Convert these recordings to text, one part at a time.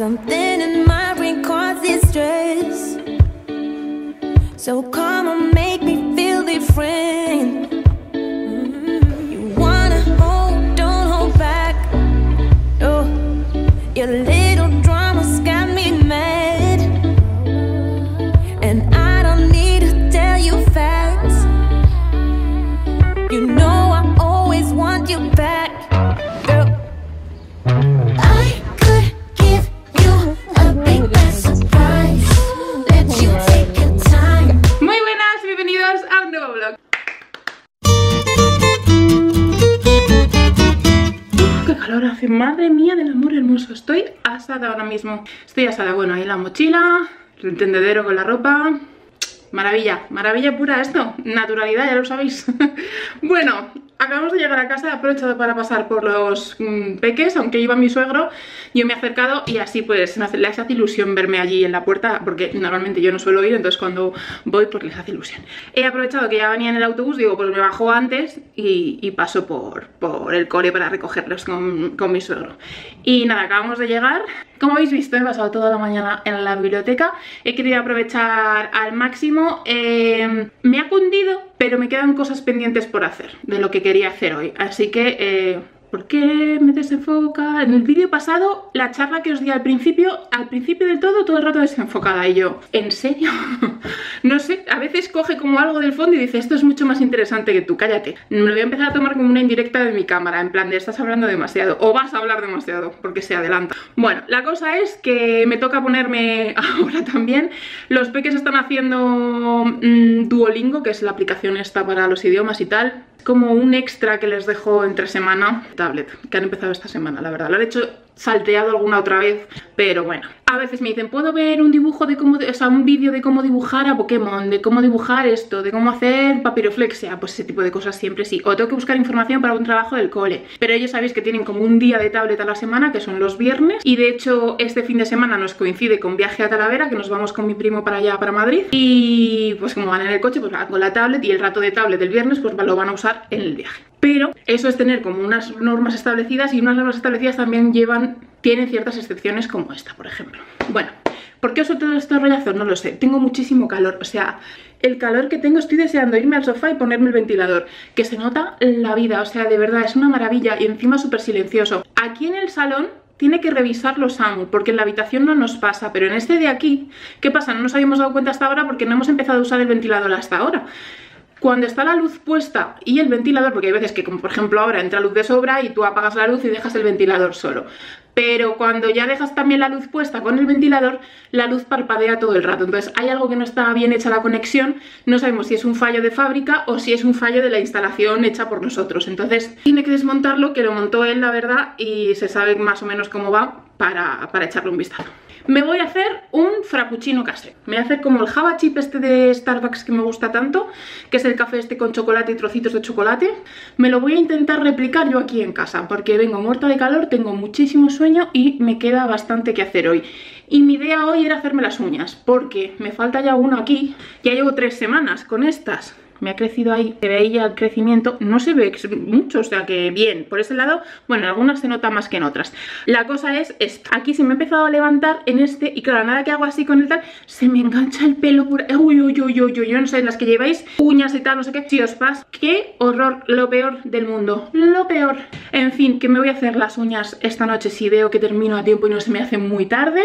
Something Estoy asada. Bueno, ahí la mochila, el tendedero con la ropa. Maravilla, maravilla pura esto. Naturalidad, ya lo sabéis. bueno, acabamos de llegar a casa. He aprovechado para pasar por los mm, peques, aunque iba mi suegro. Yo me he acercado y así pues me hace- les hace ilusión verme allí en la puerta, porque normalmente yo no suelo ir, entonces cuando voy pues les hace ilusión. He aprovechado que ya venía en el autobús, digo, pues me bajo antes y, paso por, por el cole para recogerlos con, con mi suegro. Y nada, acabamos de llegar. Como habéis visto, he pasado toda la mañana en la biblioteca. He querido aprovechar al máximo. Eh, me ha cundido, pero me quedan cosas pendientes por hacer de lo que quería hacer hoy. Así que... eh, ¿Por qué me desenfoca? En el vídeo pasado, la charla que os di al principio, al principio del todo, todo el rato desenfocada. Y yo, ¿en serio? no sé, a veces coge como algo del fondo y dice, esto es mucho más interesante que tú, cállate. Me lo voy a empezar a tomar como una indirecta de mi cámara, en plan de estás hablando demasiado, o vas a hablar demasiado, porque se adelanta. Bueno, la cosa es que me toca ponerme ahora también. Los peques están haciendo mm, Duolingo, que es la aplicación esta para los idiomas y tal como un extra que les dejo entre semana tablet, que han empezado esta semana, la verdad. Lo han hecho salteado alguna otra vez, pero bueno. A veces me dicen, ¿puedo ver un dibujo de cómo, o sea, un vídeo de cómo dibujar a Pokémon, de cómo dibujar esto, de cómo hacer papiroflexia? Pues ese tipo de cosas siempre sí. O tengo que buscar información para un trabajo del cole. Pero ellos sabéis que tienen como un día de tablet a la semana, que son los viernes. Y de hecho, este fin de semana nos coincide con viaje a Talavera, que nos vamos con mi primo para allá, para Madrid. Y pues como van en el coche, pues van con la tablet y el rato de tablet del viernes, pues lo van a usar en el viaje. Pero eso es tener como unas normas establecidas y unas normas establecidas también llevan, tienen ciertas excepciones como esta, por ejemplo. Bueno, ¿por qué os todo este rollazo? No lo sé. Tengo muchísimo calor, o sea, el calor que tengo estoy deseando irme al sofá y ponerme el ventilador, que se nota la vida, o sea, de verdad, es una maravilla y encima súper silencioso. Aquí en el salón tiene que revisar los AMU, porque en la habitación no nos pasa, pero en este de aquí, ¿qué pasa? No nos habíamos dado cuenta hasta ahora porque no hemos empezado a usar el ventilador hasta ahora. Cuando está la luz puesta y el ventilador, porque hay veces que como por ejemplo ahora entra luz de sobra y tú apagas la luz y dejas el ventilador solo. Pero cuando ya dejas también la luz puesta con el ventilador, la luz parpadea todo el rato. Entonces hay algo que no está bien hecha la conexión, no sabemos si es un fallo de fábrica o si es un fallo de la instalación hecha por nosotros. Entonces tiene que desmontarlo, que lo montó él la verdad y se sabe más o menos cómo va para, para echarle un vistazo. Me voy a hacer un frappuccino casero. Me voy a hacer como el java chip este de Starbucks que me gusta tanto, que es el café este con chocolate y trocitos de chocolate. Me lo voy a intentar replicar yo aquí en casa, porque vengo muerta de calor, tengo muchísimo sueño y me queda bastante que hacer hoy. Y mi idea hoy era hacerme las uñas, porque me falta ya uno aquí. Ya llevo tres semanas con estas me ha crecido ahí, se ve ahí ya el crecimiento, no se ve mucho, o sea que bien, por ese lado, bueno, en algunas se nota más que en otras. La cosa es esto, aquí se me ha empezado a levantar en este, y claro, nada que hago así con el tal, se me engancha el pelo por... Uy, uy, uy, uy, uy, yo no sé, las que lleváis uñas y tal, no sé qué, si os pasa, qué horror, lo peor del mundo, lo peor. En fin, que me voy a hacer las uñas esta noche si veo que termino a tiempo y no se me hace muy tarde,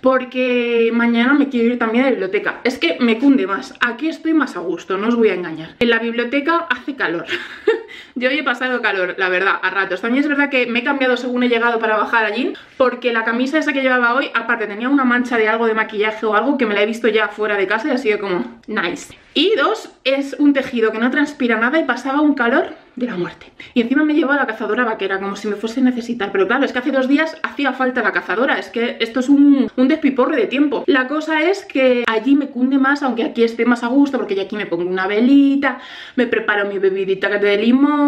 porque mañana me quiero ir también a la biblioteca. Es que me cunde más, aquí estoy más a gusto, no os voy a engañar. En la biblioteca hace calor. Yo hoy he pasado calor, la verdad, a ratos. También es verdad que me he cambiado según he llegado para bajar allí, porque la camisa esa que llevaba hoy, aparte tenía una mancha de algo de maquillaje o algo que me la he visto ya fuera de casa y ha sido como nice. Y dos, es un tejido que no transpira nada y pasaba un calor de la muerte. Y encima me llevó a la cazadora vaquera, como si me fuese a necesitar. Pero claro, es que hace dos días hacía falta la cazadora. Es que esto es un, un despiporre de tiempo. La cosa es que allí me cunde más, aunque aquí esté más a gusto, porque ya aquí me pongo una velita, me preparo mi bebidita de limón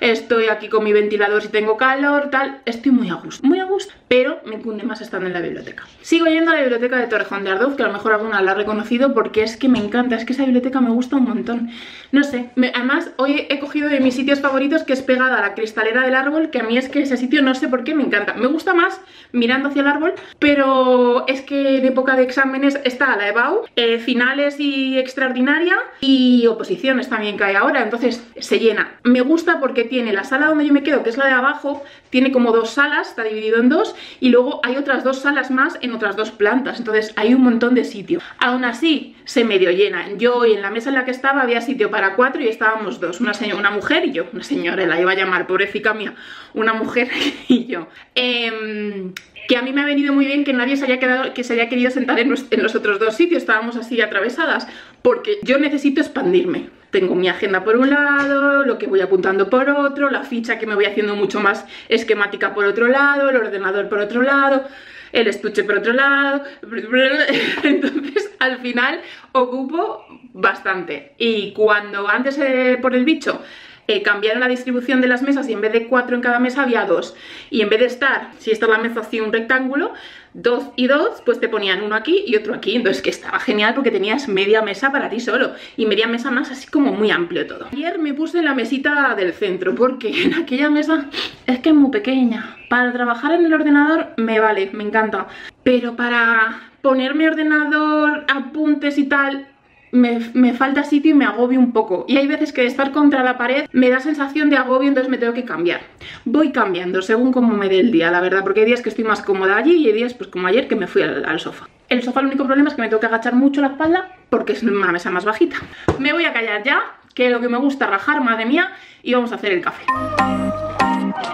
estoy aquí con mi ventilador si tengo calor, tal, estoy muy a gusto, muy a gusto, pero me cunde más estando en la biblioteca. Sigo yendo a la biblioteca de Torrejón de Ardoz, que a lo mejor alguna la ha reconocido porque es que me encanta, es que esa biblioteca me gusta un montón. No sé, además hoy he cogido de mis sitios favoritos que es pegada a la cristalera del árbol, que a mí es que ese sitio no sé por qué me encanta. Me gusta más mirando hacia el árbol, pero es que en época de exámenes está la EBAU, eh, finales y extraordinaria y oposiciones también que hay ahora, entonces se llena. Me gusta porque tiene la sala donde yo me quedo, que es la de abajo, tiene como dos salas, está dividido en dos, y luego hay otras dos salas más en otras dos plantas, entonces hay un montón de sitio. Aún así, se medio llena. Yo y en la mesa en la que estaba había sitio para cuatro y estábamos dos, una, señora, una mujer y yo, una señora, la iba a llamar, pobrecita mía, una mujer y yo. Eh, que a mí me ha venido muy bien que nadie se haya, quedado, que se haya querido sentar en los otros dos sitios, estábamos así atravesadas, porque yo necesito expandirme. Tengo mi agenda por un lado, lo que voy apuntando por otro, la ficha que me voy haciendo mucho más esquemática por otro lado, el ordenador por otro lado, el estuche por otro lado, entonces al final ocupo bastante. Y cuando antes eh, por el bicho eh, cambiaron la distribución de las mesas y en vez de cuatro en cada mesa había dos. Y en vez de estar, si esta es la mesa así un rectángulo, dos y dos, pues te ponían uno aquí y otro aquí. Entonces que estaba genial porque tenías media mesa para ti solo y media mesa más así como muy amplio todo. Ayer me puse la mesita del centro porque en aquella mesa es que es muy pequeña. Para trabajar en el ordenador me vale, me encanta. Pero para ponerme ordenador, apuntes y tal, me, falta sitio y me agobio un poco. Y hay veces que estar contra la pared me da sensación de agobio, entonces me tengo que cambiar. Voy cambiando según cómo me dé el día, la verdad, porque hay días que estoy más cómoda allí y hay días, pues como ayer, que me fui al, sofá. El sofá, el único problema es que me tengo que agachar mucho la espalda porque es una mesa más bajita. Me voy a callar ya, que lo que me gusta rajar, madre mía, y vamos a hacer el café.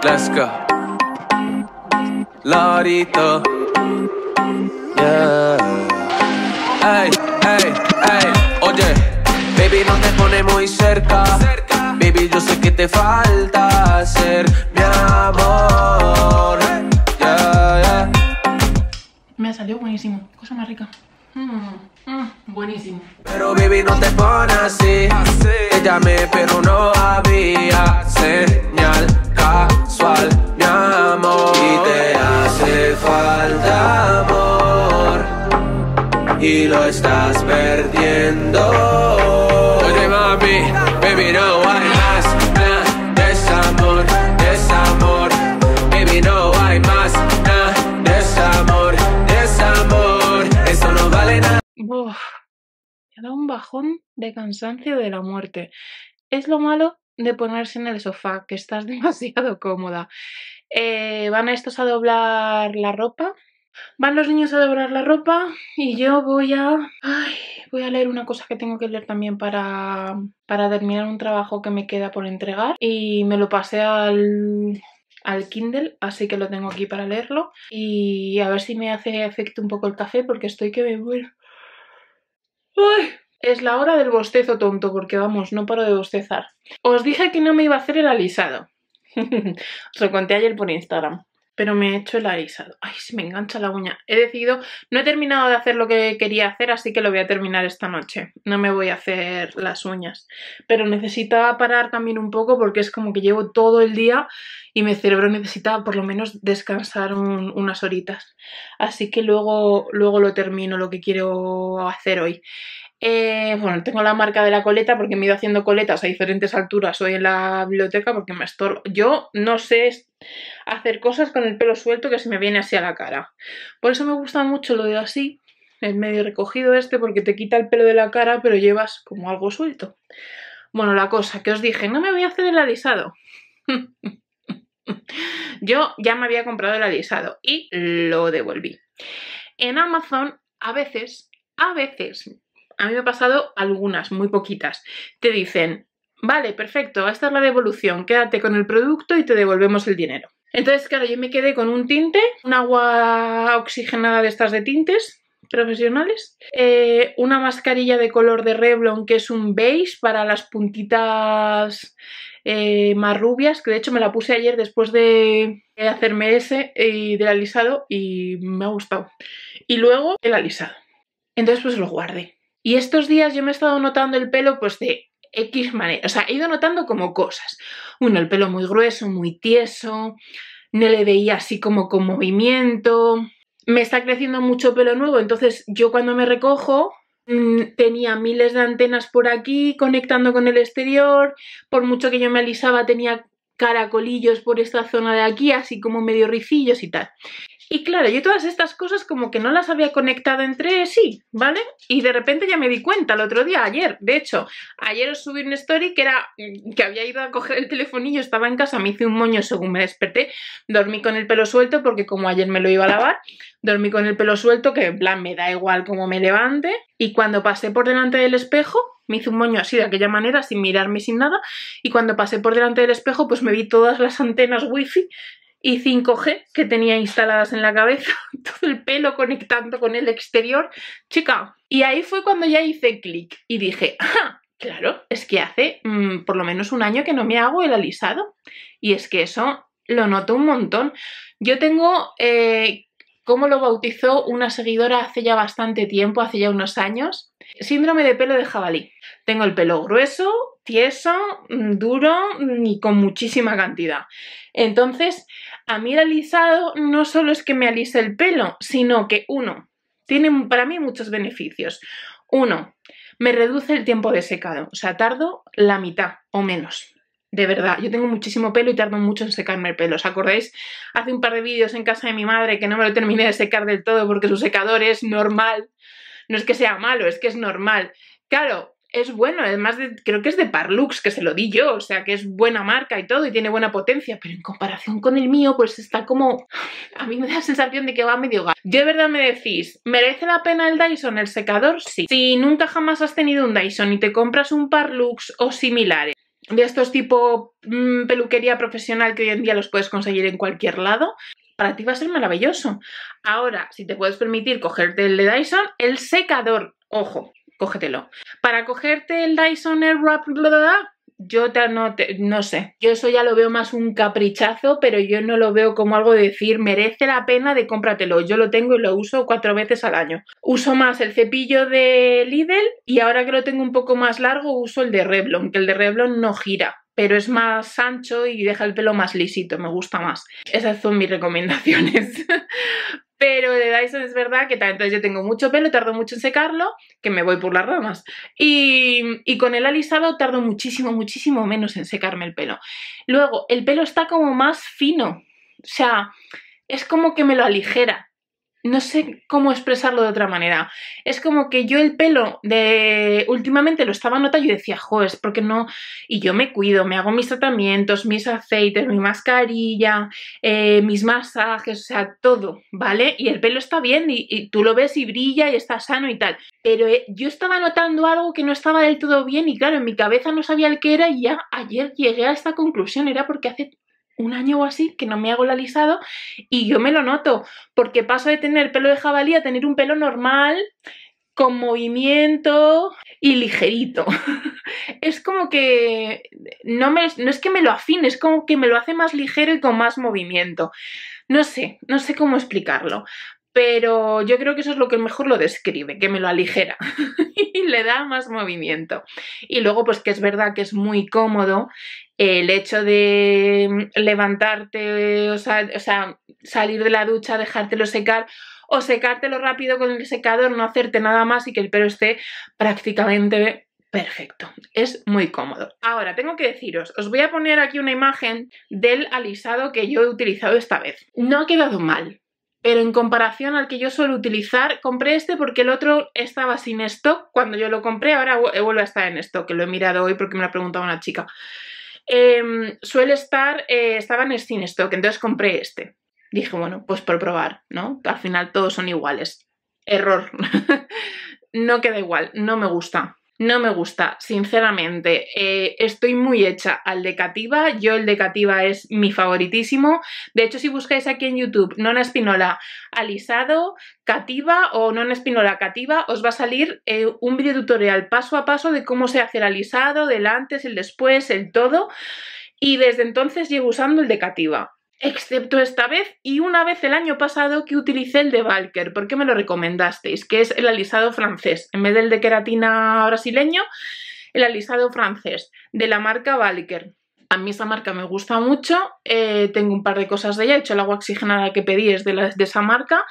Let's go. Baby, no te pone muy cerca. Baby, yo sé que te falta ser mi amor. Me ha salido buenísimo. Cosa más rica. Mm, mm, buenísimo. Pero baby, no te pone así. Te llamé, pero no había señal casual, mi amor. Y te hace falta amor y lo estás perdiendo. Oye mami, baby no hay más nah, desamor, desamor. Baby no hay más nah, desamor, desamor. Eso no vale nada. Me ha dado un bajón de cansancio de la muerte. Es lo malo de ponerse en el sofá, que estás demasiado cómoda. Eh, van estos a doblar la ropa Van los niños a doblar la ropa y yo voy a... Ay, voy a leer una cosa que tengo que leer también para, para terminar un trabajo que me queda por entregar. Y me lo pasé al, al Kindle, así que lo tengo aquí para leerlo. Y a ver si me hace efecto un poco el café porque estoy que me muero. ¡Ay! Es la hora del bostezo tonto, porque vamos, no paro de bostezar. Os dije que no me iba a hacer el alisado. Os lo conté ayer por Instagram pero me he hecho el alisado. Ay, se me engancha la uña. He decidido, no he terminado de hacer lo que quería hacer, así que lo voy a terminar esta noche. No me voy a hacer las uñas. Pero necesitaba parar también un poco porque es como que llevo todo el día y mi cerebro necesita por lo menos descansar unas horitas. Así que luego, luego lo termino, lo que quiero hacer hoy. Eh, bueno, tengo la marca de la coleta porque me he ido haciendo coletas a diferentes alturas hoy en la biblioteca porque me estorbo. Yo no sé hacer cosas con el pelo suelto que se me viene así a la cara. Por eso me gusta mucho lo de así, el medio recogido este, porque te quita el pelo de la cara pero llevas como algo suelto. Bueno, la cosa que os dije, no me voy a hacer el alisado. Yo ya me había comprado el alisado y lo devolví. En Amazon a veces, a veces a mí me ha pasado algunas, muy poquitas. Te dicen, vale, perfecto, esta es la devolución, quédate con el producto y te devolvemos el dinero. Entonces, claro, yo me quedé con un tinte, un agua oxigenada de estas de tintes profesionales, eh, una mascarilla de color de Revlon que es un beige para las puntitas eh, más rubias, que de hecho me la puse ayer después de hacerme ese y del alisado y me ha gustado. Y luego el alisado. Entonces pues lo guardé. Y estos días yo me he estado notando el pelo pues de X manera. O sea, he ido notando como cosas. Uno, el pelo muy grueso, muy tieso, no le veía así como con movimiento. Me está creciendo mucho pelo nuevo, entonces yo cuando me recojo mm, tenía miles de antenas por aquí conectando con el exterior, por mucho que yo me alisaba tenía caracolillos por esta zona de aquí, así como medio ricillos y tal. Y claro, yo todas estas cosas como que no las había conectado entre sí, ¿vale? Y de repente ya me di cuenta el otro día, ayer, de hecho, ayer os subí una story que era que había ido a coger el telefonillo, estaba en casa, me hice un moño según me desperté, dormí con el pelo suelto porque como ayer me lo iba a lavar, dormí con el pelo suelto que en plan me da igual como me levante. Y cuando pasé por delante del espejo me hice un moño así de aquella manera sin mirarme sin nada. Y cuando pasé por delante del espejo pues me vi todas las antenas wifi y 5G que tenía instaladas en la cabeza, todo el pelo conectando con el exterior. Chica, y ahí fue cuando ya hice clic y dije, ¡ah! Claro, es que hace mm, por lo menos un año que no me hago el alisado. Y es que eso lo noto un montón. Yo tengo, eh, como lo bautizó una seguidora hace ya bastante tiempo, hace ya unos años, síndrome de pelo de jabalí. Tengo el pelo grueso, tieso, mm, duro mm, y con muchísima cantidad. Entonces, a mí el alisado no solo es que me alise el pelo, sino que uno, tiene para mí muchos beneficios. Uno, me reduce el tiempo de secado, o sea, tardo la mitad o menos. De verdad, yo tengo muchísimo pelo y tardo mucho en secarme el pelo. ¿Os acordáis? Hace un par de vídeos en casa de mi madre que no me lo terminé de secar del todo porque su secador es normal. No es que sea malo, es que es normal. Claro, es bueno, además de, creo que es de Parlux, que se lo di yo, o sea que es buena marca y todo y tiene buena potencia, pero en comparación con el mío pues está como... A mí me da la sensación de que va medio gato. Yo de verdad me decís, ¿merece la pena el Dyson, el secador? Sí. Si nunca jamás has tenido un Dyson y te compras un Parlux o similares, de estos tipo mm, peluquería profesional que hoy en día los puedes conseguir en cualquier lado, para ti va a ser maravilloso. Ahora, si te puedes permitir cogerte el de Dyson, el secador, ojo, cógetelo. Para cogerte el Dyson Airwrap, yo te, no, no sé, yo eso ya lo veo más un caprichazo, pero yo no lo veo como algo de decir merece la pena de cómpratelo. Yo lo tengo y lo uso cuatro veces al año. Uso más el cepillo de Lidl y ahora que lo tengo un poco más largo uso el de Revlon, que el de Revlon no gira pero es más ancho y deja el pelo más lisito, me gusta más. Esas son mis recomendaciones. Pero de Dyson es verdad que entonces yo tengo mucho pelo, tardo mucho en secarlo, que me voy por las ramas. Y, y, con el alisado tardo muchísimo, muchísimo menos en secarme el pelo. Luego, el pelo está como más fino. O sea, es como que me lo aligera no sé cómo expresarlo de otra manera. Es como que yo el pelo de últimamente lo estaba notando y decía, jo, es porque no. Y yo me cuido, me hago mis tratamientos, mis aceites, mi mascarilla, eh, mis masajes, o sea, todo, ¿vale? Y el pelo está bien y, y, tú lo ves y brilla y está sano y tal. Pero eh, yo estaba notando algo que no estaba del todo bien y claro, en mi cabeza no sabía el que era y ya ayer llegué a esta conclusión. Era porque hace un año o así que no me hago el alisado y yo me lo noto, porque paso de tener pelo de jabalí a tener un pelo normal, con movimiento y ligerito. es como que no, me, no es que me lo afine, es como que me lo hace más ligero y con más movimiento. No sé, no sé cómo explicarlo, pero yo creo que eso es lo que mejor lo describe, que me lo aligera y le da más movimiento. Y luego pues que es verdad que es muy cómodo el hecho de levantarte, o sea, o sea, salir de la ducha, dejártelo secar o secártelo rápido con el secador, no hacerte nada más y que el pelo esté prácticamente perfecto. Es muy cómodo. Ahora, tengo que deciros, os voy a poner aquí una imagen del alisado que yo he utilizado esta vez. No ha quedado mal, pero en comparación al que yo suelo utilizar, compré este porque el otro estaba sin stock cuando yo lo compré, ahora vuelve a estar en stock, que lo he mirado hoy porque me lo ha preguntado una chica. Em, suele estar, eh, estaba en Steam Stock, entonces compré este. Dije, bueno, pues por probar, ¿no? Al final todos son iguales. Error. no queda igual, no me gusta. No me gusta, sinceramente. Eh, estoy muy hecha al de Cativa. Yo el de Cativa es mi favoritísimo. De hecho, si buscáis aquí en YouTube Nona Espinola alisado, Cativa o Nona Espinola Cativa, os va a salir eh, un video tutorial paso a paso de cómo se hace el alisado, del antes, el después, el todo. Y desde entonces llevo usando el de Cativa excepto esta vez y una vez el año pasado que utilicé el de Valker, porque me lo recomendasteis, que es el alisado francés, en vez del de queratina brasileño, el alisado francés de la marca Valker. A mí esa marca me gusta mucho, eh, tengo un par de cosas de ella, hecho el agua oxigenada que pedí es de, de esa marca.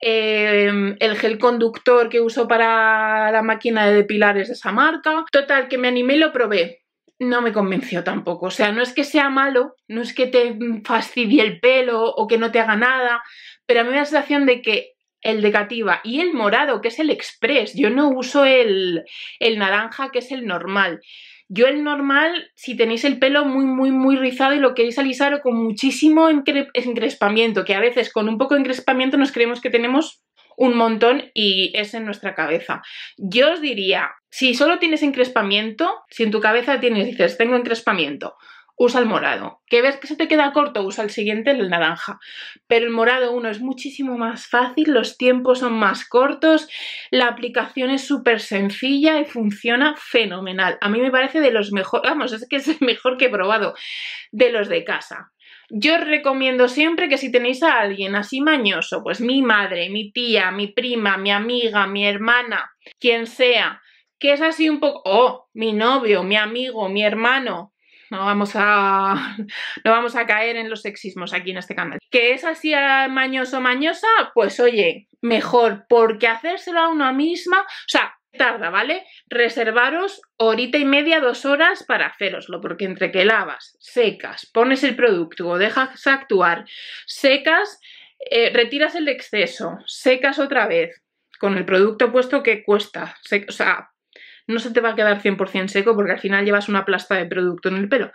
Eh, el gel conductor que uso para la máquina de depilar es de esa marca. Total, que me animé y lo probé. No me convenció tampoco. O sea, no es que sea malo, no es que te fastidie el pelo o que no te haga nada, pero a mí me da la sensación de que el de Cativa y el morado, que es el express, yo no uso el, el naranja, que es el normal. Yo el normal, si tenéis el pelo muy, muy, muy rizado y lo queréis alisar con muchísimo encrespamiento, que a veces con un poco de encrespamiento nos creemos que tenemos un montón y es en nuestra cabeza. Yo os diría, si solo tienes encrespamiento, si en tu cabeza tienes, dices, tengo encrespamiento, usa el morado. Que ves que se te queda corto, usa el siguiente, el naranja. Pero el morado uno es muchísimo más fácil, los tiempos son más cortos, la aplicación es súper sencilla y funciona fenomenal. A mí me parece de los mejores, vamos, es que es el mejor que he probado de los de casa. Yo recomiendo siempre que si tenéis a alguien así mañoso, pues mi madre, mi tía, mi prima, mi amiga, mi hermana, quien sea, que es así un poco, oh, mi novio, mi amigo, mi hermano, no vamos a no vamos a caer en los sexismos aquí en este canal. ¿Que es así mañoso mañosa? Pues oye, mejor, porque hacérselo a una misma, o sea, tarda, ¿vale? Reservaros horita y media, dos horas para haceroslo, porque entre que lavas, secas, pones el producto o dejas actuar, secas, eh, retiras el exceso, secas otra vez, con el producto puesto que cuesta, o sea, no se te va a quedar 100% seco porque al final llevas una plasta de producto en el pelo.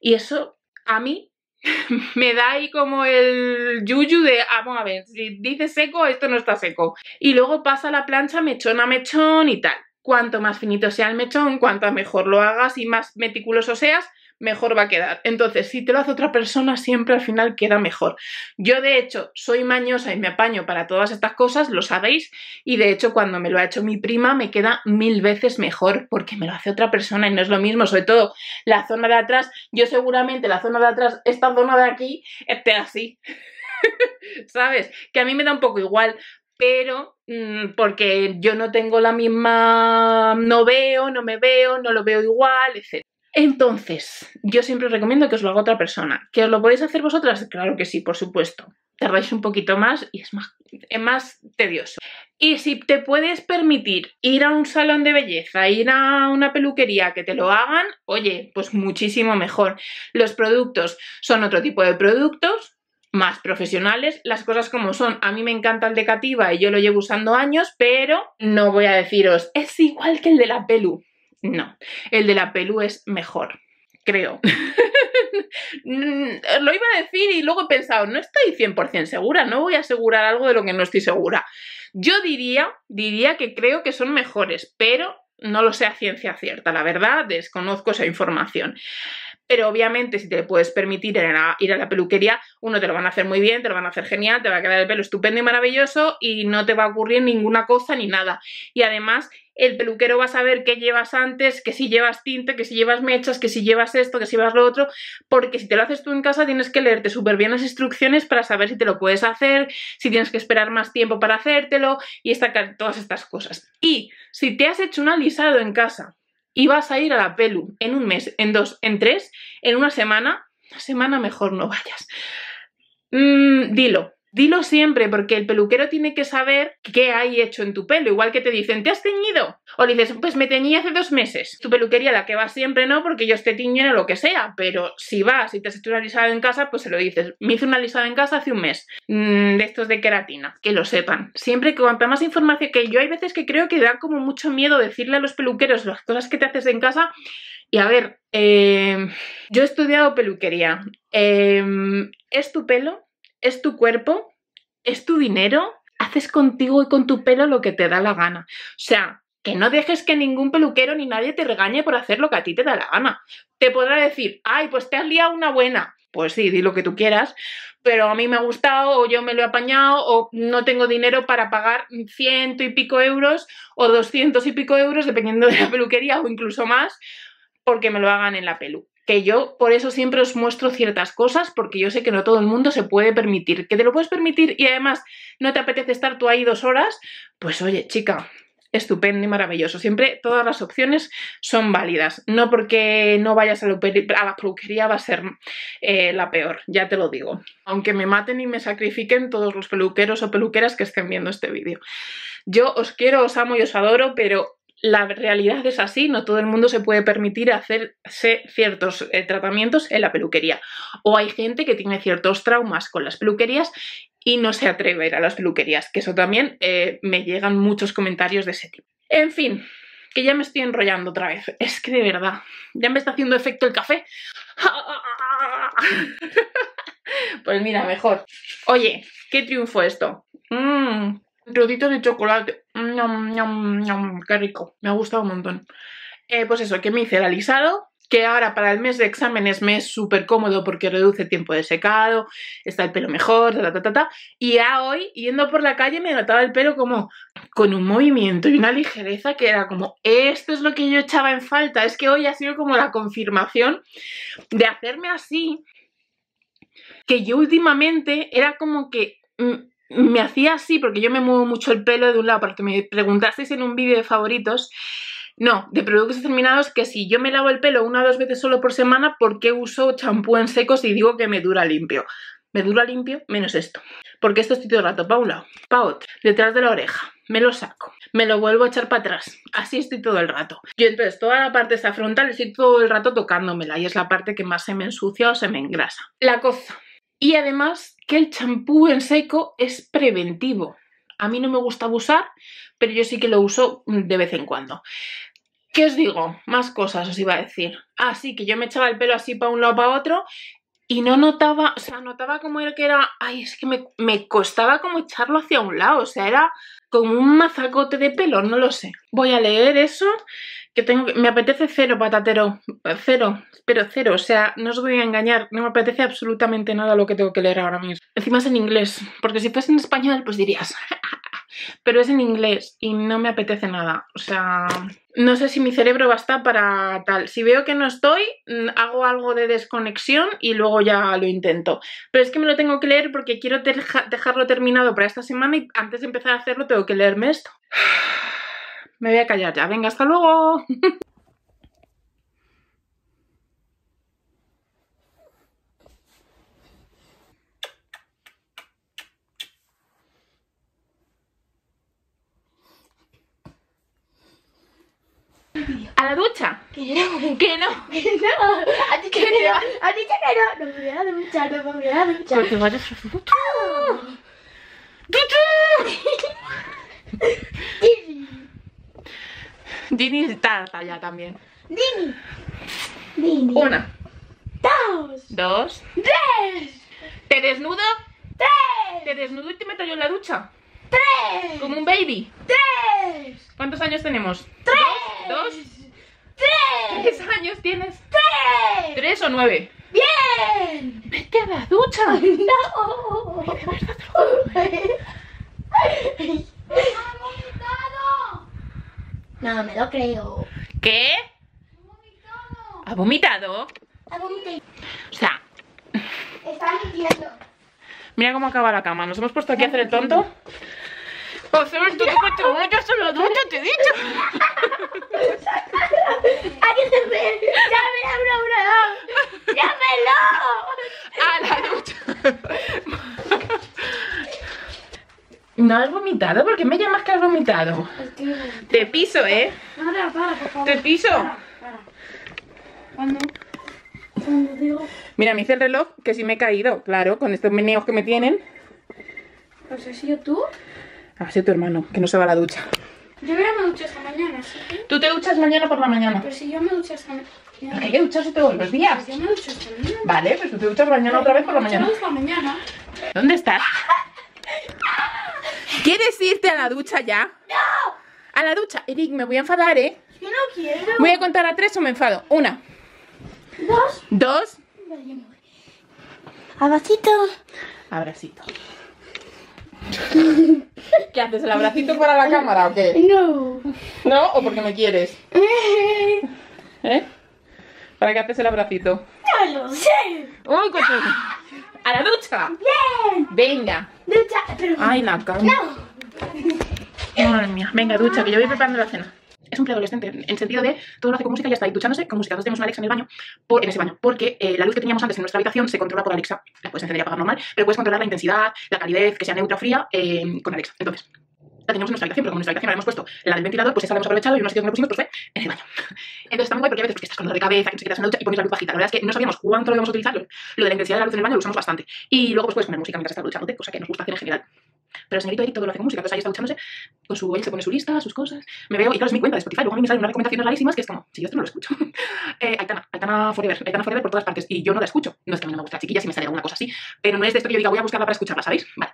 Y eso a mí me da ahí como el yuyu de, ah, vamos a ver, si dice seco, esto no está seco. Y luego pasa la plancha mechón a mechón y tal. Cuanto más finito sea el mechón, cuanto mejor lo hagas y más meticuloso seas, mejor va a quedar. Entonces, si te lo hace otra persona, siempre al final queda mejor. Yo, de hecho, soy mañosa y me apaño para todas estas cosas, lo sabéis, y de hecho, cuando me lo ha hecho mi prima, me queda mil veces mejor porque me lo hace otra persona y no es lo mismo, sobre todo la zona de atrás. Yo seguramente la zona de atrás, esta zona de aquí, esté así. ¿Sabes? Que a mí me da un poco igual, pero mm, porque yo no tengo la misma, no veo, no me veo, no lo veo igual, etc. Entonces, yo siempre os recomiendo que os lo haga otra persona. ¿Que os lo podéis hacer vosotras? Claro que sí, por supuesto. Tardáis un poquito más y es más, es más tedioso. Y si te puedes permitir ir a un salón de belleza, ir a una peluquería que te lo hagan, oye, pues muchísimo mejor. Los productos son otro tipo de productos, más profesionales, las cosas como son. A mí me encanta el de Cativa y yo lo llevo usando años, pero no voy a deciros, es igual que el de la pelu. No, el de la pelu es mejor, creo. lo iba a decir y luego he pensado, no estoy 100% segura, no voy a asegurar algo de lo que no estoy segura. Yo diría, diría que creo que son mejores, pero no lo sé a ciencia cierta, la verdad, desconozco esa información. Pero obviamente si te puedes permitir ir a, ir a, la peluquería, uno te lo van a hacer muy bien, te lo van a hacer genial, te va a quedar el pelo estupendo y maravilloso y no te va a ocurrir ninguna cosa ni nada. Y además el peluquero va a saber qué llevas antes, que si llevas tinte, que si llevas mechas, que si llevas esto, que si llevas lo otro, porque si te lo haces tú en casa tienes que leerte súper bien las instrucciones para saber si te lo puedes hacer, si tienes que esperar más tiempo para hacértelo y todas estas cosas. Y si te has hecho un alisado en casa y vas a ir a la pelu en un mes, en dos, en tres, en una semana, una semana mejor no vayas. Mm, dilo, Dilo siempre, porque el peluquero tiene que saber qué hay hecho en tu pelo. Igual que te dicen, ¿te has teñido? O le dices, pues me teñí hace dos meses. Tu peluquería, la que va siempre, no, porque yo te tiñen o lo que sea. Pero si vas y te has hecho un alisado en casa, pues se lo dices. Me hice un alisado en casa hace un mes. Mm, de estos de queratina. Que lo sepan. Siempre que cuanta más información, que yo hay veces que creo que da como mucho miedo decirle a los peluqueros las cosas que te haces en casa. Y a ver, eh, yo he estudiado peluquería. Eh, ¿Es tu pelo? Es tu cuerpo, es tu dinero, haces contigo y con tu pelo lo que te da la gana. O sea, que no dejes que ningún peluquero ni nadie te regañe por hacer lo que a ti te da la gana. Te podrá decir, ay, pues te has liado una buena. Pues sí, di lo que tú quieras, pero a mí me ha gustado o yo me lo he apañado o no tengo dinero para pagar ciento y pico euros o doscientos y pico euros, dependiendo de la peluquería o incluso más, porque me lo hagan en la pelu que yo por eso siempre os muestro ciertas cosas, porque yo sé que no todo el mundo se puede permitir. Que te lo puedes permitir y además no te apetece estar tú ahí dos horas, pues oye, chica, estupendo y maravilloso. Siempre todas las opciones son válidas. No porque no vayas a la, peluquería va a ser eh, la peor, ya te lo digo. Aunque me maten y me sacrifiquen todos los peluqueros o peluqueras que estén viendo este vídeo. Yo os quiero, os amo y os adoro, pero la realidad es así, no todo el mundo se puede permitir hacerse ciertos eh, tratamientos en la peluquería. O hay gente que tiene ciertos traumas con las peluquerías y no se atreve a ir a las peluquerías, que eso también eh, me llegan muchos comentarios de ese tipo. En fin, que ya me estoy enrollando otra vez. Es que de verdad, ya me está haciendo efecto el café. pues mira, mejor. Oye, qué triunfo esto. Mmm, de chocolate. Qué rico. Me ha gustado un montón. Eh, pues eso, que me hice el alisado que ahora para el mes de exámenes me es súper cómodo porque reduce el tiempo de secado, está el pelo mejor, ta, ta, ta, ta, y ya hoy, yendo por la calle, me notaba el pelo como con un movimiento y una ligereza que era como, esto es lo que yo echaba en falta, es que hoy ha sido como la confirmación de hacerme así, que yo últimamente era como que me hacía así, porque yo me muevo mucho el pelo de un lado, porque me preguntasteis en un vídeo de favoritos, no, de productos determinados que si yo me lavo el pelo una o dos veces solo por semana, ¿por qué uso champú en seco si digo que me dura limpio? Me dura limpio menos esto. Porque esto estoy todo el rato para un lado, para otro, detrás de la oreja. Me lo saco, me lo vuelvo a echar para atrás. Así estoy todo el rato. Yo entonces toda la parte esta frontal estoy todo el rato tocándomela y es la parte que más se me ensucia o se me engrasa. La cosa. Y además que el champú en seco es preventivo. A mí no me gusta abusar, pero yo sí que lo uso de vez en cuando. ¿Qué os digo? Más cosas os iba a decir. Así que yo me echaba el pelo así para un lado para otro y no notaba, o sea, notaba como era que era, ay, es que me, me, costaba como echarlo hacia un lado, o sea, era como un mazacote de pelo, no lo sé. Voy a leer eso, que tengo, me apetece cero patatero, cero, pero cero, o sea, no os voy a engañar, no me apetece absolutamente nada lo que tengo que leer ahora mismo. Encima es en inglés, porque si fuese en español, pues dirías, pero es en inglés y no me apetece nada. O sea, no sé si mi cerebro va a estar para tal. Si veo que no estoy, mm, hago algo de desconexión y luego ya lo intento. Pero es que me lo tengo que leer porque quiero dejarlo terminado para esta semana y antes de empezar a hacerlo tengo que leerme esto. Me voy a callar ya. Venga, hasta luego. ¿A la ducha? Que no. Que no. Que no. A ti que no. A ti que no. No me voy a duchar, no me voy a duchar. Porque vayas a su ducha. Dini está ya también. Dini. Dini. Una, Dos. dos. Tres. ¿Te desnudo? Tres. ¿Te desnudo y te meto yo en la ducha? Tres. Como un baby. Tres. ¿Cuántos años tenemos? Tres. ¿Dos? Tres. ¿Tres años tienes? Tres. ¿Tres o nueve? Bien. ¡Vete a la ducha! No. De verdad te lo juro. No, me lo creo. ¿Qué? ¿Ha vomitado? Ha vomitado. O sea, Está mintiendo. mira cómo acaba la cama. Nos hemos puesto aquí a hacer el tonto. Hacer el tonto que te vayas a la ducha, te he dicho. Hay que hacer. ¡Llámela, bro, bro! ¡Llámelo! A la ducha. ¿No has vomitado? ¿Por qué me llamas que has vomitado? Te piso, ¿eh? Para, para, por favor. Te piso. Para. ¿Cuándo? Cuando digo... Mira, me hice el reloj que sí me he caído, claro, con estos meneos que me tienen. Pues has sido tú. Sido tu hermano, que no se va a la ducha. Yo ya me duché esta mañana, ¿sí? Tú te duchas mañana por la mañana. Pero si yo me duché esta mañana. Hay que ducharse todos los días. Pues yo me duché esta mañana. Vale, pues tú te duchas mañana otra vez por la mañana. ¿Dónde estás? ¿Quieres irte a la ducha ya? ¡No! A la ducha. Eric, me voy a enfadar, ¿eh? Yo no quiero. Voy a contar a tres o me enfado. Una, Dos. dos. Abacito. abracito. ¿Qué haces? ¿El abracito para la cámara o qué? No. ¿No? ¿O porque me quieres? ¿Eh? ¿Para qué haces el abracito? No lo sé. ¡Uy, coño! ¡A la ducha! Bien. Venga. Ducha. Pero... Ay, la cama. No. Madre mía. Venga, ducha, que yo voy preparando la cena. Es un preadolescente, en sentido de todo lo hace con música y ya está ahí duchándose con música. Nosotros tenemos una Alexa en el baño, por, en ese baño, porque eh, la luz que teníamos antes en nuestra habitación se controla por Alexa. La puedes encender y apagar normal, pero puedes controlar la intensidad, la calidez, que sea neutra o fría, eh, con Alexa. Entonces, la teníamos en nuestra habitación, pero como en nuestra habitación la hemos puesto la del ventilador, pues esa la hemos aprovechado y unos sitios donde pusimos pues fue en el baño. Entonces está muy guay porque a veces porque estás con dolor de cabeza, que no se quedas en la ducha y pones la luz bajita. La verdad es que no sabíamos cuánto lo íbamos a utilizar, lo de la intensidad de la luz en el baño lo usamos bastante. Y luego pues puedes poner música mientras estás duchándote, cosa que nos gusta hacer en general. Pero el señorito Eric todo lo hace con música, entonces ahí está duchándose, con su, ella se pone su lista, sus cosas. Me veo, y claro, es mi cuenta de Spotify, luego a mí me salen unas recomendaciones rarísimas que es como, si yo esto no lo escucho. eh, Aitana, Aitana Forever, Aitana Forever por todas partes, y yo no la escucho. No es que a mí no me gusta la chiquilla, si me sale alguna cosa así, pero no es de esto que yo diga, voy a buscarla para escucharla, ¿sabéis? Vale.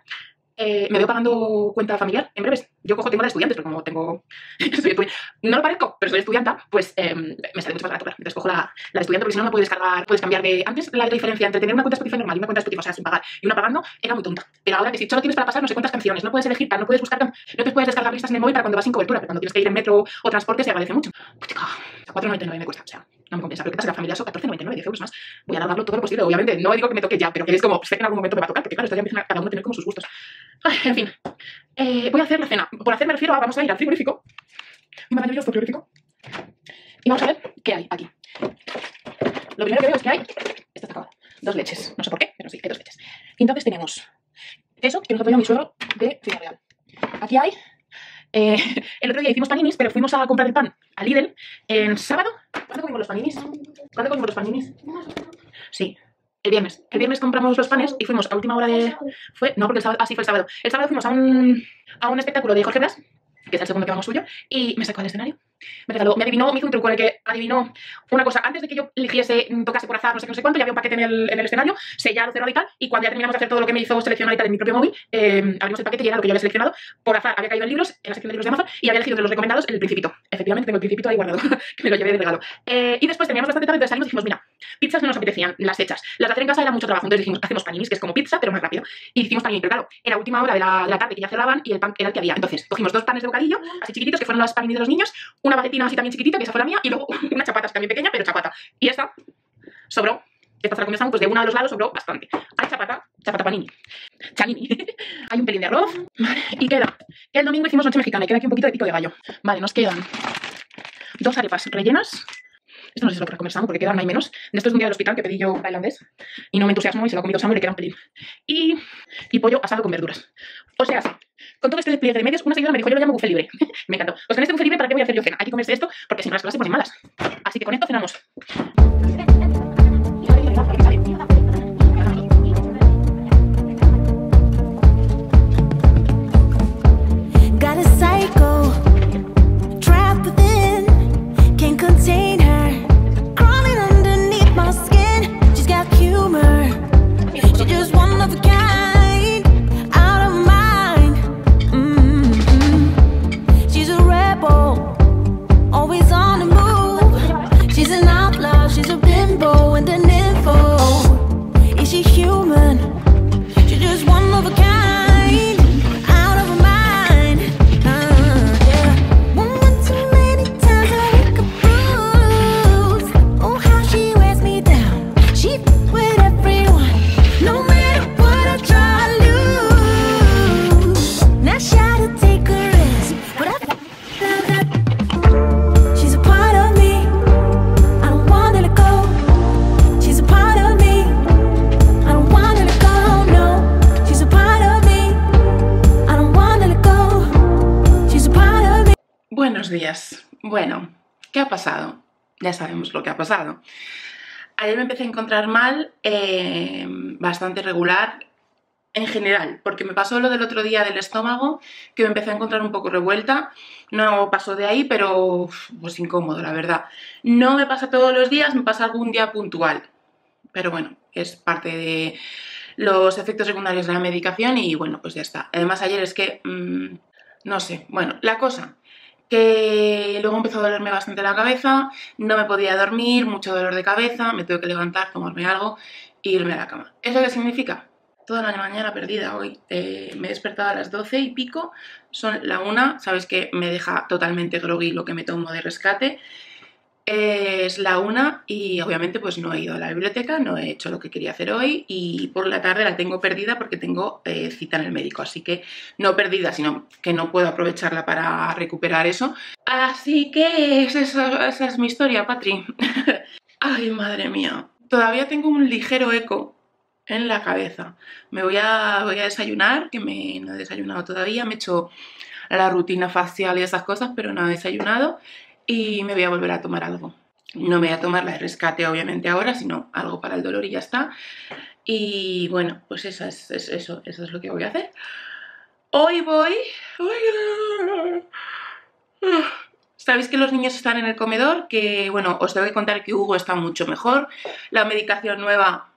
Eh, me veo pagando cuenta familiar en breves. Yo cojo, tengo de estudiantes, pero como tengo. no lo parezco, pero soy estudianta, pues eh, me sale mucho más barato. claro. Entonces cojo la, la de estudiante, porque si no, no puedes descargar, puedes cambiar de. Antes la diferencia entre tener una cuenta Spotify normal y una cuenta Spotify, o sea, sin pagar, y una pagando, era muy tonta. Pero ahora que si solo tienes para pasar no sé cuántas canciones, no puedes elegir, tal, no puedes buscar, can- no te puedes descargar listas en el móvil para cuando vas sin cobertura, pero cuando tienes que ir en metro o transporte se agradece mucho. Pues, chica, a 4,99 me cuesta, o sea, no me compensa. Pero ¿qué pasa? La familia son 14,99, 10 euros más. Voy a alargarlo todo lo posible, obviamente. No digo que me toque ya, pero que es como, sé que en algún momento me va a tocar, porque claro, esto ya empiezan a cada uno a tener como sus gustos. Ay, en fin, eh, voy a hacer la cena. Por hacer me refiero a, vamos a ir al frigorífico, mi maravilloso frigorífico, y vamos a ver qué hay aquí. Lo primero que veo es que hay, esta está acabada, dos leches, no sé por qué, pero sí, hay dos leches. Y entonces tenemos queso, que nos ha traído mi suegro de Ciudad Real. Aquí hay, eh, el otro día hicimos paninis, pero fuimos a comprar el pan a Lidl en sábado. ¿Cuándo comimos los paninis? ¿Cuándo comimos los paninis? Sí, el viernes. El viernes compramos los panes y fuimos a última hora de... Fue, no, porque el sábado, ah, sí, fue el sábado. El sábado fuimos a un, a un espectáculo de Jorge Blas, que es el segundo que vamos suyo, y me sacó al escenario. Me regaló, me adivinó, me hizo un truco en el que adivinó una cosa. Antes de que yo eligiese, mm, tocase por azar, no sé qué, no sé cuánto, ya había un paquete en el, en el escenario, sellado, cerrado y tal, y cuando ya terminamos de hacer todo lo que me hizo seleccionar y tal en mi propio móvil, eh, abrimos el paquete y era lo que yo había seleccionado. Por azar, había caído en libros, en la sección de libros de Amazon, y había elegido de los recomendados el Principito. Efectivamente, tengo el Principito ahí guardado, que me lo llevé de regalo. Eh, y después teníamos bastante tarde, entonces salimos y dijimos, mira, pizzas no nos apetecían, las hechas. Las de hacer en casa era mucho trabajo, entonces dijimos, hacemos paninis, que es como pizza, pero más rápido. Y hicimos panini, pero claro, era última hora de la, de la tarde que ya cerraban y el pan era el que había. Entonces, cogimos dos panes de bocadillo, así chiquititos, que fueron las paninis de los niños, una bacetina así también chiquitita, que esa fue la mía, y luego una chapata así también pequeña, pero chapata. Y esta sobró. Esta comió Samu, pues de uno de los lados sobró bastante. Hay chapata, chapata panini. Chanini. Hay un pelín de arroz. Vale, y queda. Que el domingo hicimos noche mexicana y queda aquí un poquito de pico de gallo. Vale, nos quedan dos arepas rellenas. Esto no sé si lo Samu porque quedan hay menos. De esto es un día del hospital que pedí yo tailandés y no me entusiasmo y se lo ha comido Samu y le queda un pelín. Y, pollo asado con verduras. O sea, con todo este despliegue de medios, una señora me dijo, yo lo llamo buffet libre. me encantó. Pues con este buffet libre, ¿para qué voy a hacer yo cena? Hay que comerse esto porque si no las cosas se ponen malas. Así que con esto cenamos. Buenos días. Bueno, ¿qué ha pasado? Ya sabemos lo que ha pasado. Ayer me empecé a encontrar mal, eh, bastante regular en general, porque me pasó lo del otro día del estómago, que me empecé a encontrar un poco revuelta. No pasó de ahí, pero pues incómodo, la verdad. No me pasa todos los días, me pasa algún día puntual. Pero bueno, es parte de los efectos secundarios de la medicación y bueno, pues ya está. Además ayer es que, mm, no sé, bueno, la cosa que luego empezó a dolerme bastante la cabeza, no me podía dormir, mucho dolor de cabeza, me tuve que levantar, tomarme algo e irme a la cama. ¿Eso qué significa? Toda la mañana perdida hoy. Eh, me he despertado a las 12 y pico, son la una, sabes que me deja totalmente groggy lo que me tomo de rescate. Es la una y obviamente pues no he ido a la biblioteca, no he hecho lo que quería hacer hoy y por la tarde la tengo perdida porque tengo eh, cita en el médico, así que no perdida, sino que no puedo aprovecharla para recuperar eso. Así que es eso, esa es mi historia, Patri. Ay, madre mía. Todavía tengo un ligero eco en la cabeza. Me voy a, voy a desayunar, que me, no he desayunado todavía, me he hecho la rutina facial y esas cosas, pero no he desayunado y me voy a volver a tomar algo. No me voy a tomar la de rescate obviamente ahora, sino algo para el dolor y ya está. Y bueno, pues eso es, eso, eso es lo que voy a hacer. Hoy voy... Sabéis que los niños están en el comedor, que bueno, os tengo que contar que Hugo está mucho mejor. La medicación nueva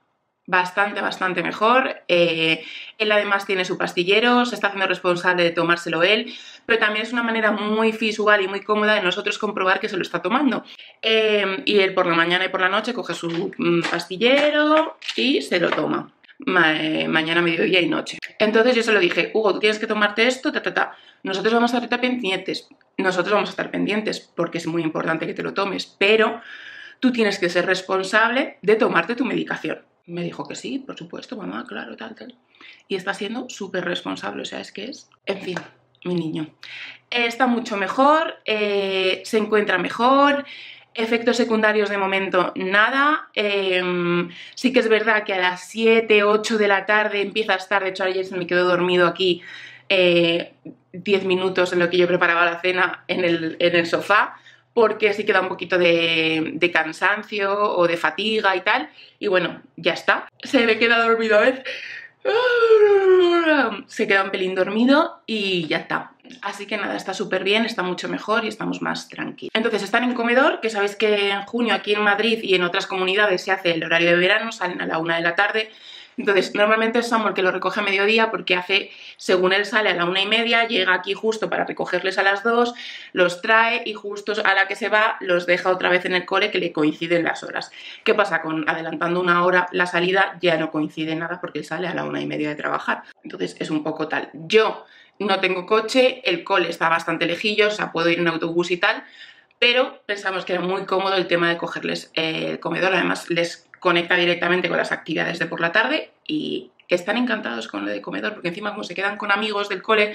bastante, bastante mejor. Eh, él además tiene su pastillero, se está haciendo responsable de tomárselo él, pero también es una manera muy visual y muy cómoda de nosotros comprobar que se lo está tomando. Eh, y él por la mañana y por la noche coge su mm, pastillero y se lo toma. Eh, mañana, mediodía y noche. Entonces yo se lo dije, Hugo, tú tienes que tomarte esto, ta, ta, ta. Nosotros vamos a estar pendientes, nosotros vamos a estar pendientes porque es muy importante que te lo tomes, pero tú tienes que ser responsable de tomarte tu medicación. Me dijo que sí, por supuesto, mamá, claro, tal, tal. Y está siendo súper responsable, o sea, es que es... En fin, mi niño. Está mucho mejor, eh, se encuentra mejor, efectos secundarios de momento nada. Em, sí que es verdad que a las 7, 8 de la tarde empieza a estar, de hecho ayer se me quedó dormido aquí 10 eh, minutos en lo que yo preparaba la cena en el, en el sofá porque sí queda un poquito de, cansancio o de fatiga y tal. Y bueno, ya está. Se me queda dormido a ver. Se queda un pelín dormido y ya está. Así que nada, está súper bien, está mucho mejor y estamos más tranquilos. Entonces están en comedor, que sabéis que en junio aquí en Madrid y en otras comunidades se hace el horario de verano, salen a la una de la tarde entonces, normalmente es Samuel que lo recoge a mediodía porque hace, según él sale a la una y media, llega aquí justo para recogerles a las dos, los trae y justo a la que se va los deja otra vez en el cole que le coinciden las horas. ¿Qué pasa? Con adelantando una hora la salida ya no coincide nada porque él sale a la una y media de trabajar. Entonces es un poco tal. Yo no tengo coche, el cole está bastante lejillo, o sea, puedo ir en autobús y tal, pero pensamos que era muy cómodo el tema de cogerles eh, el comedor, además les conecta directamente con las actividades de por la tarde y están encantados con lo de comedor porque encima como se quedan con amigos del cole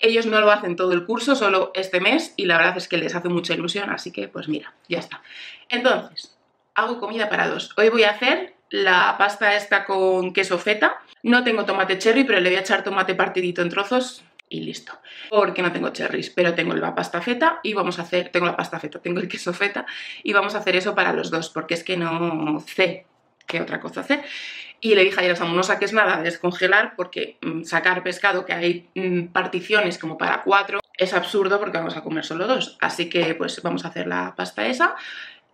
ellos no lo hacen todo el curso, solo este mes y la verdad es que les hace mucha ilusión, así que pues mira, ya está. Entonces, hago comida para dos. Hoy voy a hacer la pasta esta con queso feta. No tengo tomate cherry, pero le voy a echar tomate partidito en trozos y listo. Porque no tengo cherries, pero tengo la pasta feta y vamos a hacer, tengo la pasta feta, tengo el queso feta y vamos a hacer eso para los dos, porque es que no sé qué otra cosa hacer. Y le dije ayer a Samu, no saques nada de descongelar porque mm, sacar pescado que hay mm, particiones como para cuatro es absurdo porque vamos a comer solo dos. Así que pues vamos a hacer la pasta esa.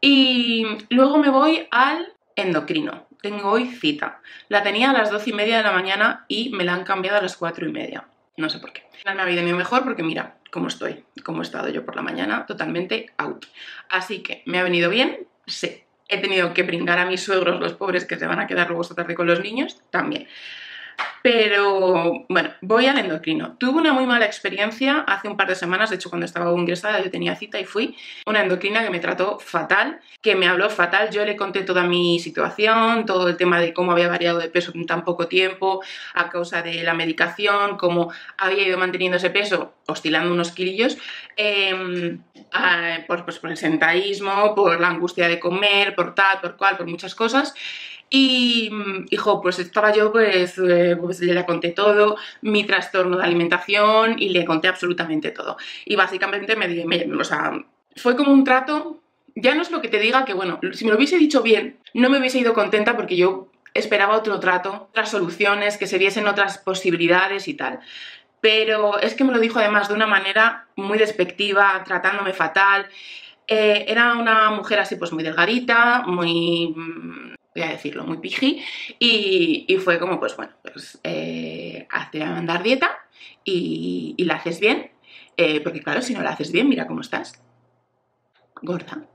Y luego me voy al endocrino. Tengo hoy cita. La tenía a las doce y media de la mañana y me la han cambiado a las cuatro y media. No sé por qué. Me ha venido mejor porque mira cómo estoy, cómo he estado yo por la mañana, totalmente out. Así que me ha venido bien, sí. He tenido que brindar a mis suegros, los pobres que se van a quedar luego esta tarde con los niños, también. Pero bueno, voy al endocrino. Tuve una muy mala experiencia hace un par de semanas, de hecho cuando estaba ingresada yo tenía cita y fui. Una endocrina que me trató fatal, que me habló fatal. Yo le conté toda mi situación, todo el tema de cómo había variado de peso en tan poco tiempo a causa de la medicación, cómo había ido manteniendo ese peso, oscilando unos kilillos, pues, pues por el sentaísmo, por la angustia de comer, por tal, por cual, por muchas cosas. Y, hijo, pues estaba yo, pues, eh, pues, le conté todo, mi trastorno de alimentación y le conté absolutamente todo. Y básicamente me, me o sea, fue como un trato, ya no es lo que te diga que, bueno, si me lo hubiese dicho bien, no me hubiese ido contenta porque yo esperaba otro trato, otras soluciones, que se viesen otras posibilidades y tal. Pero es que me lo dijo además de una manera muy despectiva, tratándome fatal. Eh, era una mujer así pues muy delgadita, muy voy a decirlo, muy piji, y, fue como, pues bueno, pues eh, hazte a mandar dieta y, la haces bien, eh, porque claro, si no la haces bien, mira cómo estás, gorda.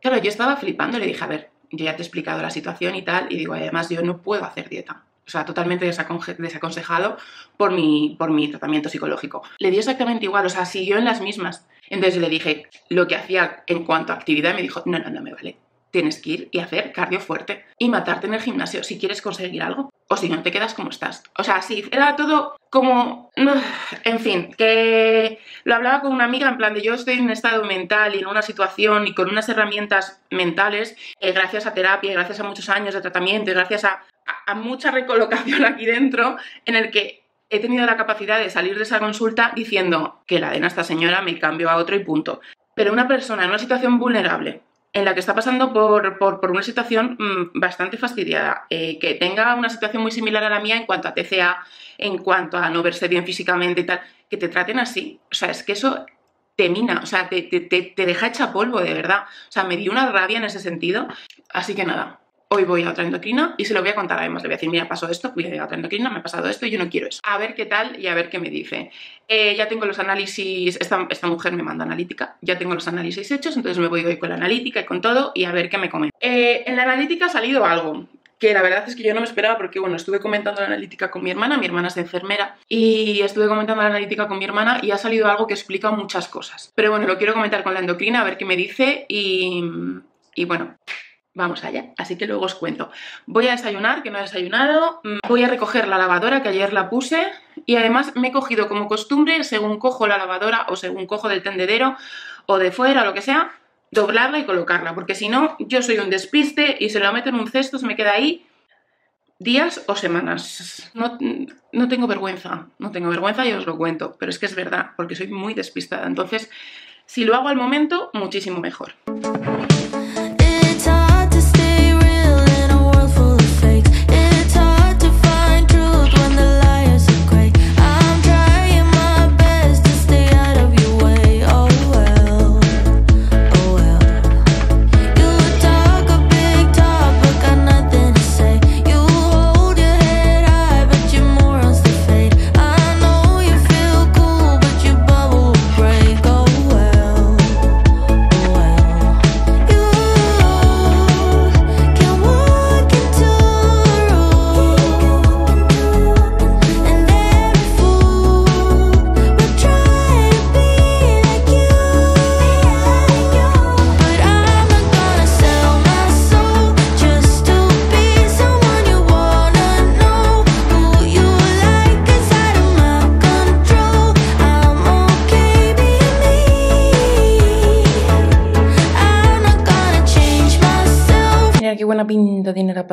Claro, yo estaba flipando, le dije, a ver, yo ya te he explicado la situación y tal, y digo, además yo no puedo hacer dieta. O sea, totalmente desaconsejado por mi, por mi tratamiento psicológico. Le dio exactamente igual, o sea, siguió en las mismas. Entonces le dije lo que hacía en cuanto a actividad y me dijo, no, no, no me vale. Tienes que ir y hacer cardio fuerte y matarte en el gimnasio si quieres conseguir algo. O si no, te quedas como estás. O sea, sí, era todo como... En fin, que lo hablaba con una amiga en plan de yo estoy en un estado mental y en una situación y con unas herramientas mentales, eh, gracias a terapia, gracias a muchos años de tratamiento y gracias a, mucha recolocación aquí dentro, en el que he tenido la capacidad de salir de esa consulta diciendo que la den a esta señora, me cambio a otro y punto. Pero una persona en una situación vulnerable, en la que está pasando por, por, por una situación mmm, bastante fastidiada, eh, que tenga una situación muy similar a la mía en cuanto a TCA, en cuanto a no verse bien físicamente y tal, que te traten así. O sea, es que eso te mina, o sea, te, te, te deja hecha polvo, de verdad. O sea, me dio una rabia en ese sentido. Así que nada, hoy voy a otra endocrina y se lo voy a contar además, le voy a decir, mira, pasó esto, voy a otra endocrina, me ha pasado esto y yo no quiero eso. A ver qué tal y a ver qué me dice. Eh, ya tengo los análisis, esta, esta, mujer me manda analítica, ya tengo los análisis hechos, entonces me voy hoy con la analítica y con todo y a ver qué me comenta. Eh, en la analítica ha salido algo, que la verdad es que yo no me esperaba porque, bueno, estuve comentando la analítica con mi hermana, mi hermana es enfermera, y estuve comentando la analítica con mi hermana y ha salido algo que explica muchas cosas. Pero bueno, lo quiero comentar con la endocrina, a ver qué me dice y, y bueno, Vamos allá, así que luego os cuento. Voy a desayunar, que no he desayunado, voy a recoger la lavadora, que ayer la puse, y además me he cogido como costumbre, según cojo la lavadora o según cojo del tendedero o de fuera o lo que sea, doblarla y colocarla, porque si no, yo soy un despiste y se lo meto en un cesto, se me queda ahí días o semanas. No, no tengo vergüenza, no tengo vergüenza y os lo cuento, pero es que es verdad, porque soy muy despistada. Entonces, si lo hago al momento, muchísimo mejor.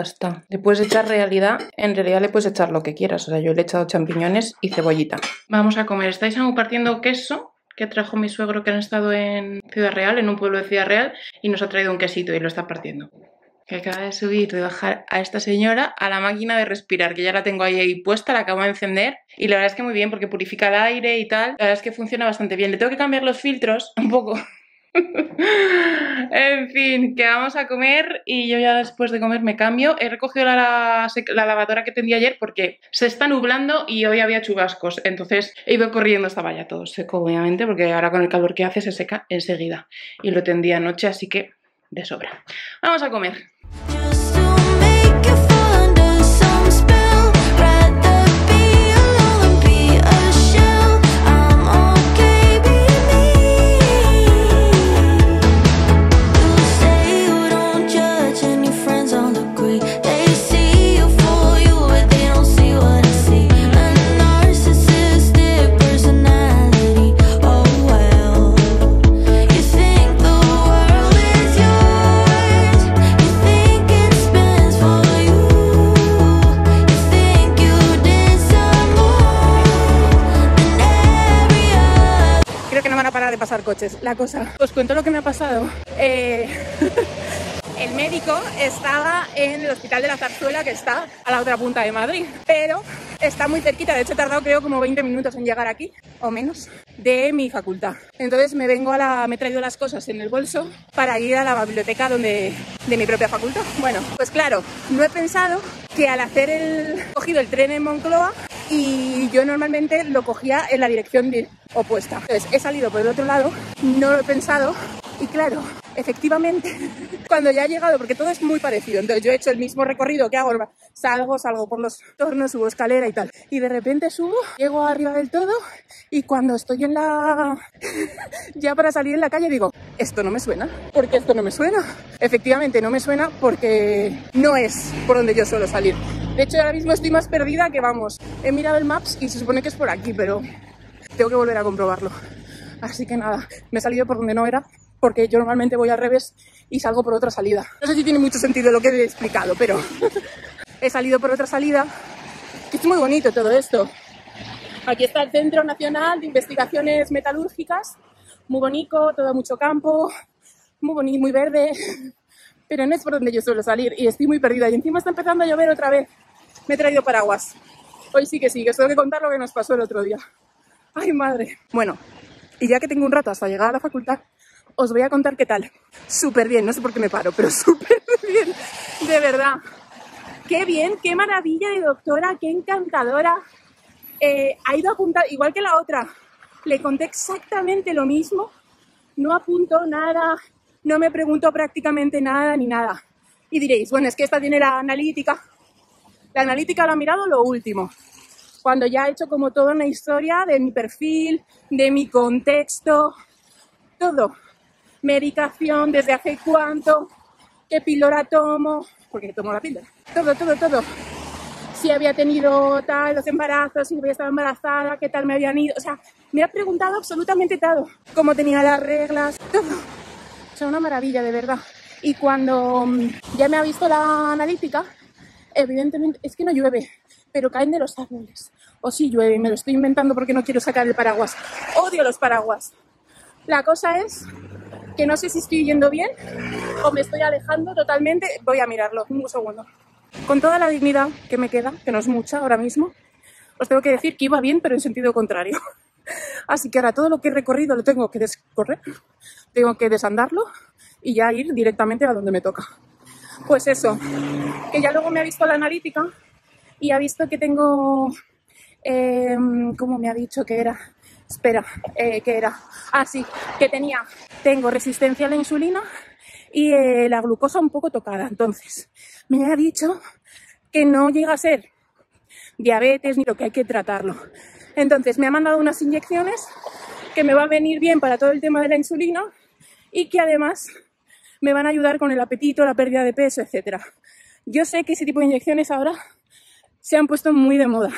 Pasta. Le puedes echar realidad, en realidad le puedes echar lo que quieras. O sea, yo le he echado champiñones y cebollita. Vamos a comer. Estáis aún partiendo queso que trajo mi suegro que han estado en Ciudad Real, en un pueblo de Ciudad Real, y nos ha traído un quesito y lo está partiendo. Acaba de subir, de bajar a esta señora a la máquina de respirar, que ya la tengo ahí, ahí puesta, la acabo de encender. Y la verdad es que muy bien, porque purifica el aire y tal. La verdad es que funciona bastante bien. Le tengo que cambiar los filtros un poco en fin, que vamos a comer y yo ya después de comer me cambio. He recogido la, la, la, lavadora que tendí ayer porque se está nublando y hoy había chubascos. Entonces he ido corriendo, estaba ya todo seco obviamente porque ahora con el calor que hace se seca enseguida. Y lo tendí anoche, así que de sobra. Vamos a comer. Pasar coches. La cosa, os cuento lo que me ha pasado. Eh, el médico estaba en el hospital de la Zarzuela, que está a la otra punta de Madrid, pero está muy cerquita. De hecho, he tardado creo como 20 minutos en llegar aquí, o menos, de mi facultad. Entonces me vengo a la, me he traído las cosas en el bolso para ir a la biblioteca donde, de mi propia facultad. Bueno, pues claro, no he pensado que al hacer el cogido el tren en Moncloa y yo normalmente lo cogía en la dirección opuesta. Entonces he salido por el otro lado, no lo he pensado y claro, efectivamente, cuando ya he llegado, porque todo es muy parecido, entonces yo he hecho el mismo recorrido que hago, salgo, salgo por los tornos, subo escalera y tal, y de repente subo, llego arriba del todo, y cuando estoy en la... ya para salir en la calle digo, esto no me suena, porque esto no me suena. Efectivamente no me suena porque no es por donde yo suelo salir. De hecho, ahora mismo estoy más perdida que vamos. He mirado el Maps y se supone que es por aquí, pero tengo que volver a comprobarlo. Así que nada, me he salido por donde no era, porque yo normalmente voy al revés y salgo por otra salida. No sé si tiene mucho sentido lo que he explicado, pero he salido por otra salida. Es muy bonito todo esto. Aquí está el Centro Nacional de Investigaciones Metalúrgicas. Muy bonito, todo mucho campo, muy bonito, muy verde. Pero no es por donde yo suelo salir y estoy muy perdida. Y encima está empezando a llover otra vez. Me he traído paraguas. Hoy sí que sí, que os tengo que contar lo que nos pasó el otro día. Ay, madre. Bueno, y ya que tengo un rato hasta llegar a la facultad, os voy a contar qué tal. Súper bien, no sé por qué me paro, pero súper bien, de verdad. Qué bien, qué maravilla de doctora, qué encantadora. Eh, ha ido a apuntar, igual que la otra, le conté exactamente lo mismo, no apuntó nada, no me preguntó prácticamente nada ni nada. Y diréis, bueno, es que esta tiene la analítica. La analítica la ha mirado lo último cuando ya he hecho como toda una historia de mi perfil, de mi contexto, todo. Medicación, desde hace cuánto, qué píldora tomo, porque tomo la píldora. Todo, todo, todo. Si había tenido tal, los embarazos, si había estado embarazada, qué tal me habían ido. O sea, me ha preguntado absolutamente todo. Cómo tenía las reglas, todo. O una maravilla, de verdad. Y cuando mm, ya me ha visto la analítica, evidentemente es que no llueve pero caen de los árboles. O sí llueve, me lo estoy inventando porque no quiero sacar el paraguas. Odio los paraguas. La cosa es que no sé si estoy yendo bien o me estoy alejando totalmente. Voy a mirarlo, un segundo. Con toda la dignidad que me queda, que no es mucha ahora mismo, os tengo que decir que iba bien, pero en sentido contrario. Así que ahora todo lo que he recorrido lo tengo que descorrer, tengo que desandarlo y ya ir directamente a donde me toca. Pues eso, que ya luego me ha visto la analítica y ha visto que tengo, eh, ¿cómo me ha dicho que era? Espera, eh, que era? Ah, sí, que tenía, tengo resistencia a la insulina y eh, la glucosa un poco tocada. Entonces, me ha dicho que no llega a ser diabetes ni lo que hay que tratarlo. Entonces, me ha mandado unas inyecciones que me va a venir bien para todo el tema de la insulina y que además me van a ayudar con el apetito, la pérdida de peso, etc. Yo sé que ese tipo de inyecciones ahora se han puesto muy de moda.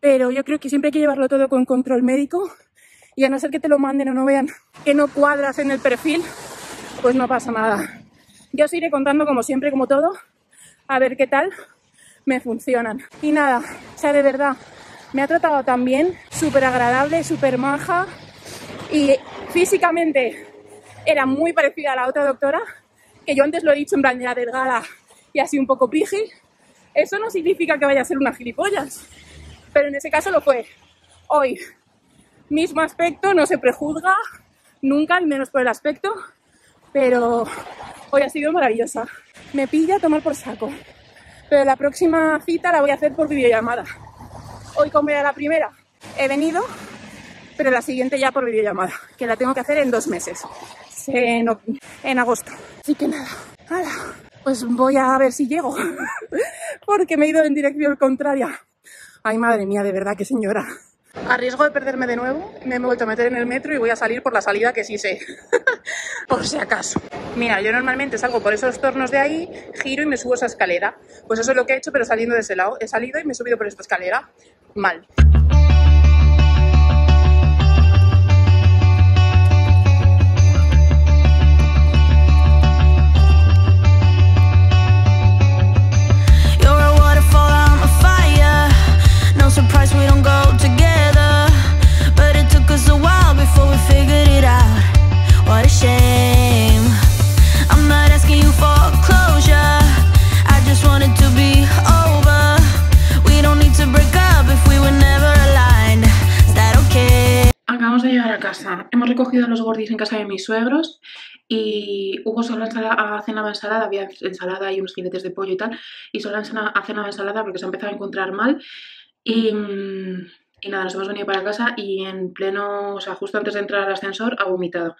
Pero yo creo que siempre hay que llevarlo todo con control médico y a no ser que te lo manden o no vean que no cuadras en el perfil, pues no pasa nada. Yo os iré contando como siempre, como todo, a ver qué tal me funcionan. Y nada, o sea, de verdad, me ha tratado tan bien, súper agradable, súper maja y físicamente era muy parecida a la otra doctora, que yo antes lo he dicho en plan, delgada y así un poco piji, eso no significa que vaya a ser una gilipollas, pero en ese caso lo fue. Hoy, mismo aspecto, no se prejuzga, nunca, al menos por el aspecto, pero hoy ha sido maravillosa. Me pilla tomar por saco, pero la próxima cita la voy a hacer por videollamada. Hoy como era la primera, he venido, pero la siguiente ya por videollamada, que la tengo que hacer en dos meses, en, en agosto. Así que nada, ¡hala! pues voy a ver si llego, porque me he ido en dirección contraria. Ay, madre mía, de verdad, qué señora. A riesgo de perderme de nuevo, me he vuelto a meter en el metro y voy a salir por la salida que sí sé, por si acaso. Mira, yo normalmente salgo por esos tornos de ahí, giro y me subo esa escalera. Pues eso es lo que he hecho, pero saliendo de ese lado. He salido y me he subido por esta escalera. Mal. De llegar a casa. Hemos recogido los gordis en casa de mis suegros y Hugo solo ha cenado ensalada, había ensalada y unos filetes de pollo y tal, y solo ha cenado ensalada porque se ha empezado a encontrar mal y, y nada, nos hemos venido para casa y en pleno, o sea, justo antes de entrar al ascensor ha vomitado.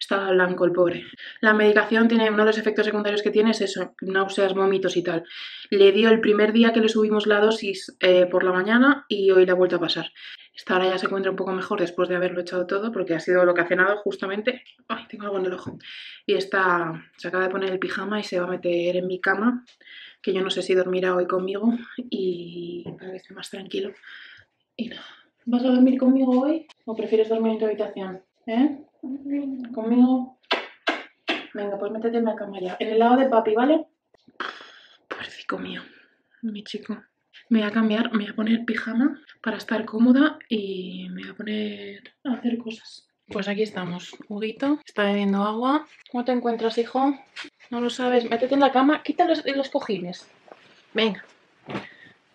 Estaba blanco el pobre. La medicación tiene, uno de los efectos secundarios que tiene es eso, náuseas, vómitos y tal. Le dio el primer día que le subimos la dosis eh, por la mañana y hoy le ha vuelto a pasar. Esta ahora ya se encuentra un poco mejor después de haberlo echado todo porque ha sido lo que ha cenado justamente. Ay, tengo algo en el ojo. Y está, se acaba de poner el pijama y se va a meter en mi cama, que yo no sé si dormirá hoy conmigo y para que esté más tranquilo. Y nada. ¿Vas a dormir conmigo hoy o prefieres dormir en tu habitación? ¿Eh? ¿Conmigo? Venga, pues métete en la cama ya. En el lado de papi, ¿vale? Pobrecito mío, mi chico. Me voy a cambiar, me voy a poner pijama para estar cómoda y me voy a poner a hacer cosas. Pues aquí estamos. Huguito está bebiendo agua. ¿Cómo te encuentras, hijo? No lo sabes. Métete en la cama. Quita los, los cojines. Venga.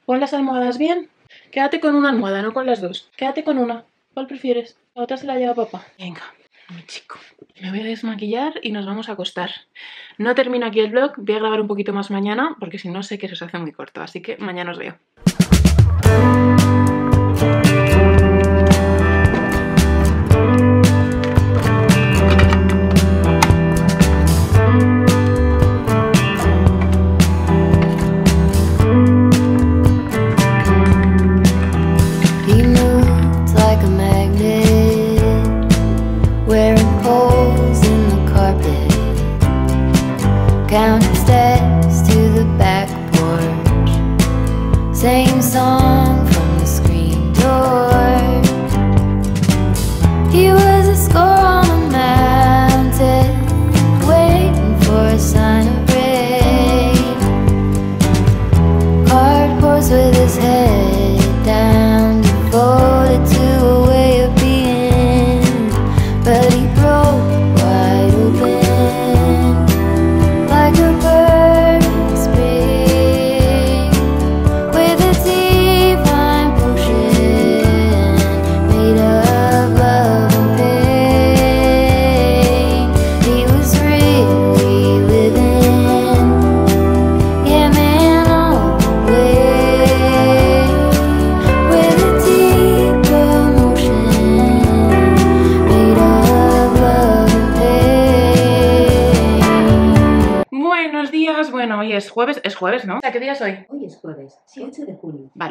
Pon las almohadas bien. Quédate con una almohada, no con las dos. Quédate con una. ¿Cuál prefieres? La otra se la lleva papá. Venga, mi chico. Me voy a desmaquillar y nos vamos a acostar. No termino aquí el vlog, voy a grabar un poquito más mañana porque si no sé que se hace muy corto. Así que mañana os veo.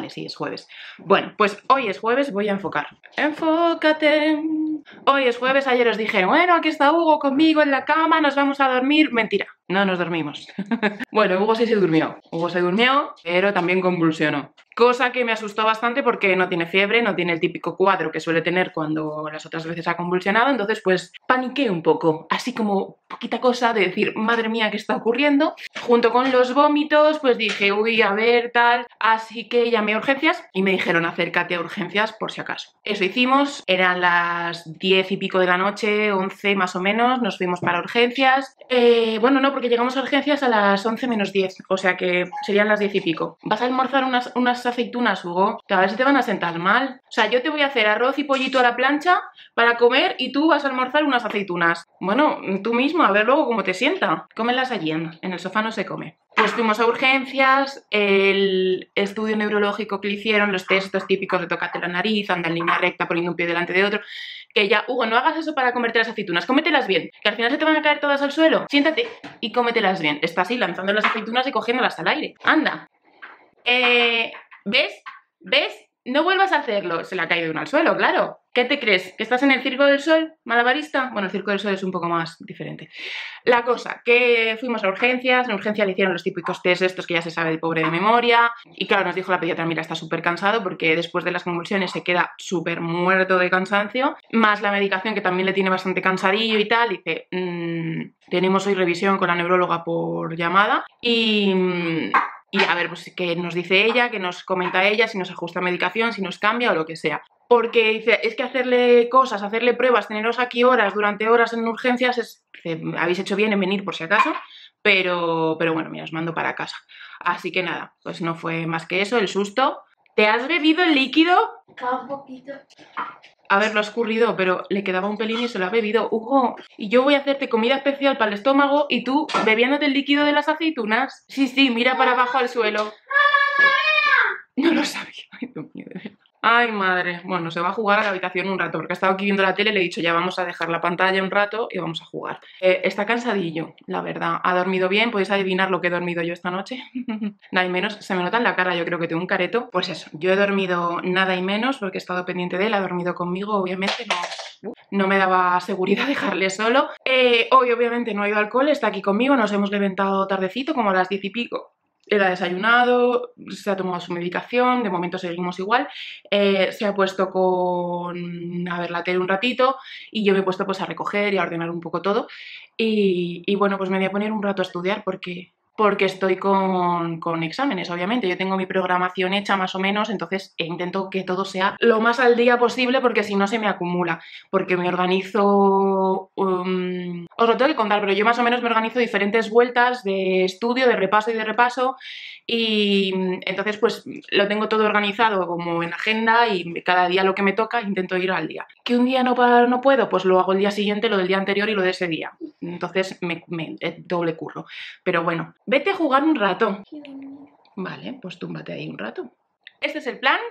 Vale, sí, es jueves. Bueno, pues hoy es jueves, voy a enfocar. ¡Enfócate! Hoy es jueves, ayer os dije, bueno, aquí está Hugo conmigo en la cama, nos vamos a dormir. Mentira, no nos dormimos. bueno, Hugo sí se durmió. Hugo se durmió, pero también convulsionó. Cosa que me asustó bastante porque no tiene fiebre, no tiene el típico cuadro que suele tener cuando las otras veces ha convulsionado, entonces pues paniqué un poco, así como poquita cosa de decir, madre mía, ¿qué está ocurriendo? Junto con los vómitos, pues dije, uy, a ver, tal, así que llamé a urgencias y me dijeron, acércate a urgencias por si acaso. Eso hicimos, eran las 10 y pico de la noche, 11 más o menos, nos fuimos para urgencias. Eh, bueno, no, porque llegamos a urgencias a las 11 menos 10, o sea que serían las 10 y pico. ¿Vas a almorzar unas, unas aceitunas, Hugo? A ver si te van a sentar mal. O sea, yo te voy a hacer arroz y pollito a la plancha para comer y tú vas a almorzar unas aceitunas. Bueno, tú mismo, a ver luego cómo te sienta. Cómelas allí, en en el sofá no se come. Pues fuimos a urgencias, el estudio neurológico que le hicieron, los testos típicos de tocarte la nariz, anda en línea recta poniendo un pie delante de otro. Que ya, Hugo, no hagas eso para comerte las aceitunas, cómetelas bien, que al final se te van a caer todas al suelo. Siéntate y cómetelas bien. Está así lanzando las aceitunas y cogiéndolas al aire. Anda. Eh, ¿Ves? ¿Ves? No vuelvas a hacerlo. Se le ha caído una al suelo, claro. ¿Qué te crees? ¿Que estás en el Circo del Sol, malabarista? Bueno, el Circo del Sol es un poco más diferente. La cosa, que fuimos a urgencias, en urgencia le hicieron los típicos test estos que ya se sabe del pobre de memoria, y claro, nos dijo la pediatra, mira, está súper cansado porque después de las convulsiones se queda súper muerto de cansancio, más la medicación que también le tiene bastante cansadillo y tal, dice, "Mm, tenemos hoy revisión con la neuróloga por llamada, y... mm, y a ver, pues que nos dice ella, que nos comenta ella, si nos ajusta medicación, si nos cambia o lo que sea. Porque dice, es que hacerle cosas, hacerle pruebas, teneros aquí horas, durante horas en urgencias, es, habéis hecho bien en venir por si acaso, pero, pero bueno, mira, os mando para casa. Así que nada, pues no fue más que eso, el susto. ¿Te has bebido el líquido? Un poquito. A ver, lo ha escurrido, pero le quedaba un pelín y se lo ha bebido. Hugo, y yo voy a hacerte comida especial para el estómago y tú bebiéndote el líquido de las aceitunas. Sí, sí, mira para abajo al suelo. No lo sabía. Ay, Dios mío, de verdad. Ay, madre. Bueno, se va a jugar a la habitación un rato, porque ha estado aquí viendo la tele, le he dicho, ya vamos a dejar la pantalla un rato y vamos a jugar. Eh, está cansadillo, la verdad. Ha dormido bien, podéis adivinar lo que he dormido yo esta noche. nada y menos, se me nota en la cara, yo creo que tengo un careto. Pues eso, yo he dormido nada y menos porque he estado pendiente de él, ha dormido conmigo, obviamente, no, no me daba seguridad dejarle solo. Eh, hoy obviamente no ha ido al cole, está aquí conmigo, nos hemos levantado tardecito, como a las diez y pico. Él ha desayunado, se ha tomado su medicación, de momento seguimos igual. Eh, se ha puesto con a ver la tele un ratito y yo me he puesto pues a recoger y a ordenar un poco todo. Y, y bueno, pues me voy a poner un rato a estudiar porque porque estoy con, con, exámenes, obviamente. Yo tengo mi programación hecha más o menos, entonces intento que todo sea lo más al día posible porque si no se me acumula. Porque me organizo... Um, os lo tengo que contar, pero yo más o menos me organizo diferentes vueltas de estudio, de repaso y de repaso y entonces pues lo tengo todo organizado como en agenda y cada día lo que me toca intento ir al día. ¿Que un día no, no puedo? Pues lo hago el día siguiente, lo del día anterior y lo de ese día. Entonces me, me doble curro. Pero bueno, vete a jugar un rato. Vale, pues túmbate ahí un rato. Este es el plan.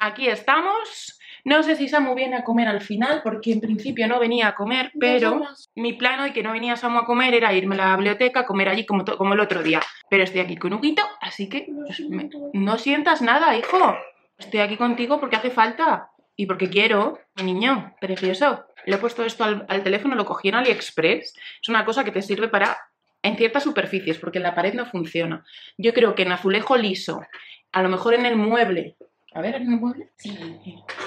Aquí estamos. No sé si Samu viene a comer al final, porque en principio no venía a comer, pero mi plan hoy que no venía Samu a comer era irme a la biblioteca, comer allí como, como el otro día. Pero estoy aquí con Huguito, así que pues, me, no sientas nada, hijo. Estoy aquí contigo porque hace falta y porque quiero, mi niño, precioso. Le he puesto esto al, al teléfono, lo cogí en AliExpress. Es una cosa que te sirve para en ciertas superficies, porque en la pared no funciona. Yo creo que en azulejo liso, a lo mejor en el mueble, a ver, ¿en el mueble? Sí.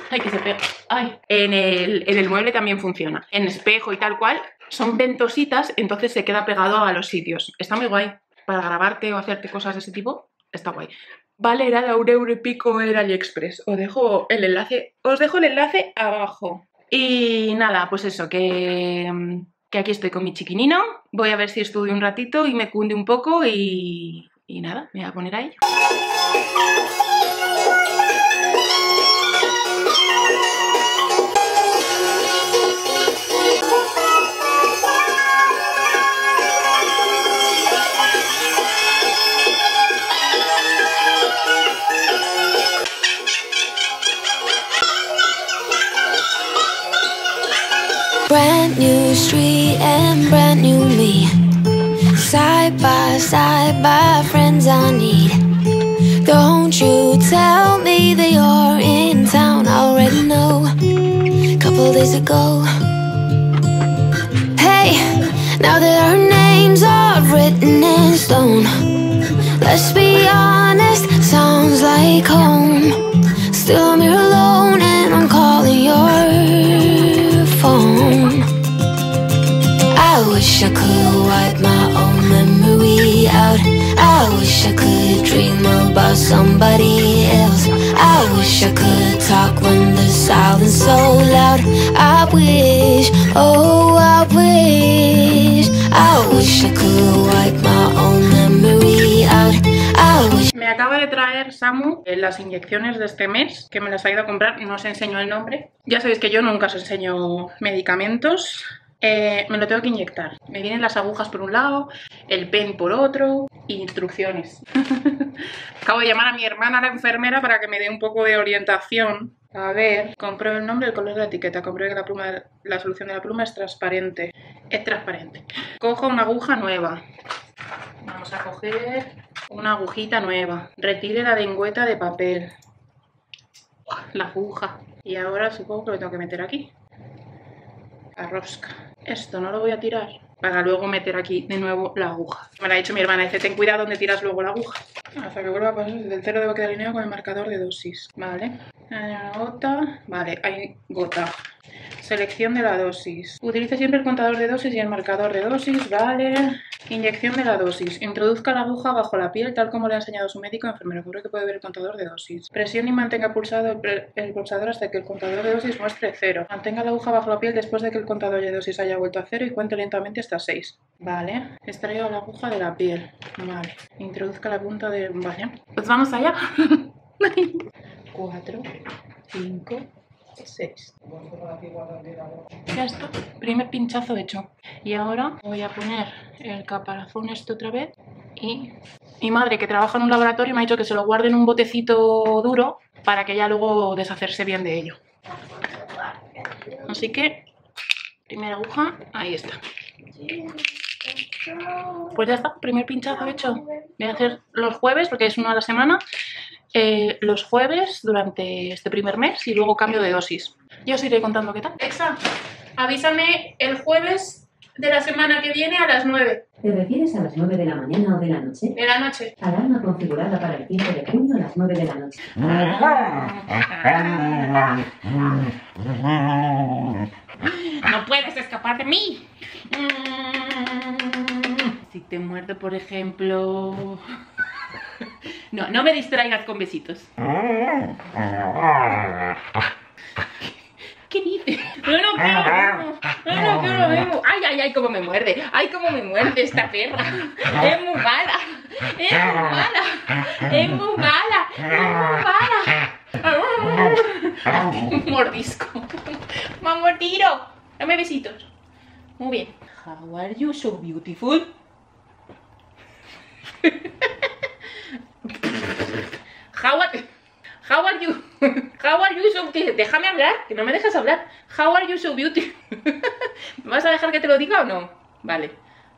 Ay, que se pega. Ay. En el, en el mueble también funciona. En espejo y tal cual, son ventositas, entonces se queda pegado a los sitios. Está muy guay. Para grabarte o hacerte cosas de ese tipo, está guay. Vale, era de un euro y pico el AliExpress. Os dejo el enlace, os dejo el enlace abajo. Y nada, pues eso, que, que aquí estoy con mi chiquinino. Voy a ver si estudio un ratito y me cunde un poco y, y nada, me voy a poner a ello. New street and brand new me. Side by side, by friends I need. Don't you tell me that you're in town, I already know. Couple days ago. Hey, now that our names are written in stone. Let's be honest, sounds like home. Still, I'm here Me acaba de traer Samu eh, las inyecciones de este mes, que me las ha ido a comprar, no os enseño el nombre. Ya sabéis que yo nunca os enseño medicamentos. Eh, me lo tengo que inyectar. Me vienen las agujas por un lado, el pen por otro, instrucciones. Acabo de llamar a mi hermana, la enfermera, para que me dé un poco de orientación. A ver, compruebo el nombre, el color de la etiqueta. Compruebo que la, pluma, la solución de la pluma es transparente. Es transparente. Cojo una aguja nueva. Vamos a coger una agujita nueva. Retire la lengüeta de papel. La aguja. Y ahora supongo que lo tengo que meter aquí. La rosca. Esto no lo voy a tirar para luego meter aquí de nuevo la aguja. Me lo ha dicho mi hermana, dice, ten cuidado donde tiras luego la aguja. Hasta que vuelva a pasar el cero debo quedar alineado con el marcador de dosis. Vale. Hay una gota. Vale, hay gota. Selección de la dosis. Utilice siempre el contador de dosis y el marcador de dosis. Vale. Inyección de la dosis. Introduzca la aguja bajo la piel tal como le ha enseñado su médico enfermero. Creo que puede ver el contador de dosis. Presione y mantenga pulsado el, el, pulsador hasta que el contador de dosis muestre cero. Mantenga la aguja bajo la piel después de que el contador de dosis haya vuelto a cero y cuente lentamente hasta 6. Vale. Extraiga la aguja de la piel. Vale. Introduzca la punta de... Vale. Pues vamos allá. 4, 5, 6. Ya está, primer pinchazo hecho. Y ahora voy a poner el caparazón este otra vez y mi madre que trabaja en un laboratorio me ha dicho que se lo guarde en un botecito duro para que ya luego deshacerse bien de ello. Así que, primera aguja, ahí está. Pues ya está, primer pinchazo hecho. Voy a hacer los jueves, porque es uno a la semana, eh, los jueves durante este primer mes y luego cambio de dosis. Yo os iré contando qué tal. Exa, avísame el jueves de la semana que viene a las 9 ¿Te refieres a las 9 de la mañana o de la noche? de la noche. Alarma configurada para el 15 de junio a las 9 de la noche. No puedes escapar de mí. Si te muerdo, por ejemplo... No, no me distraigas con besitos. ¿Qué dices? No, lo mismo. No, no quiero lo mismo. Ay, ay, ay, cómo me muerde. Ay, cómo me muerde esta perra. Es muy mala. Es muy mala. Es muy mala. Es muy mala. Un mordisco. Mordido. Dame besitos. Muy bien. How are you so beautiful? How are, how are you? How are you so beautiful? Déjame hablar, que no me dejas hablar. How are you so beautiful? ¿Me vas a dejar que te lo diga o no? Vale.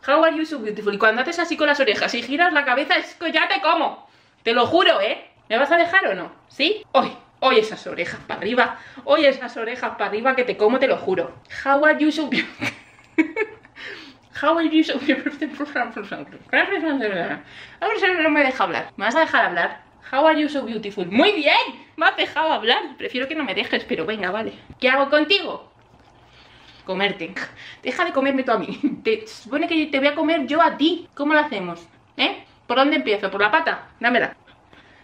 How are you so beautiful? Y cuando haces así con las orejas y giras la cabeza, es que ya te como. Te lo juro, ¿eh? ¿Me vas a dejar o no? ¿Sí? Hoy. Hoy esas orejas para arriba. Hoy esas orejas para arriba que te como, te lo juro. How are you so beautiful? How are you so beautiful? No me deja hablar. ¿Me vas a dejar hablar? How are you so beautiful? Muy bien, me has dejado hablar. Prefiero que no me dejes, pero venga, vale. ¿Qué hago contigo? Comerte. Deja de comerme tú a mí. Te supone que te voy a comer yo a ti. ¿Cómo lo hacemos? ¿Eh? ¿Por dónde empiezo? ¿Por la pata? Dámela.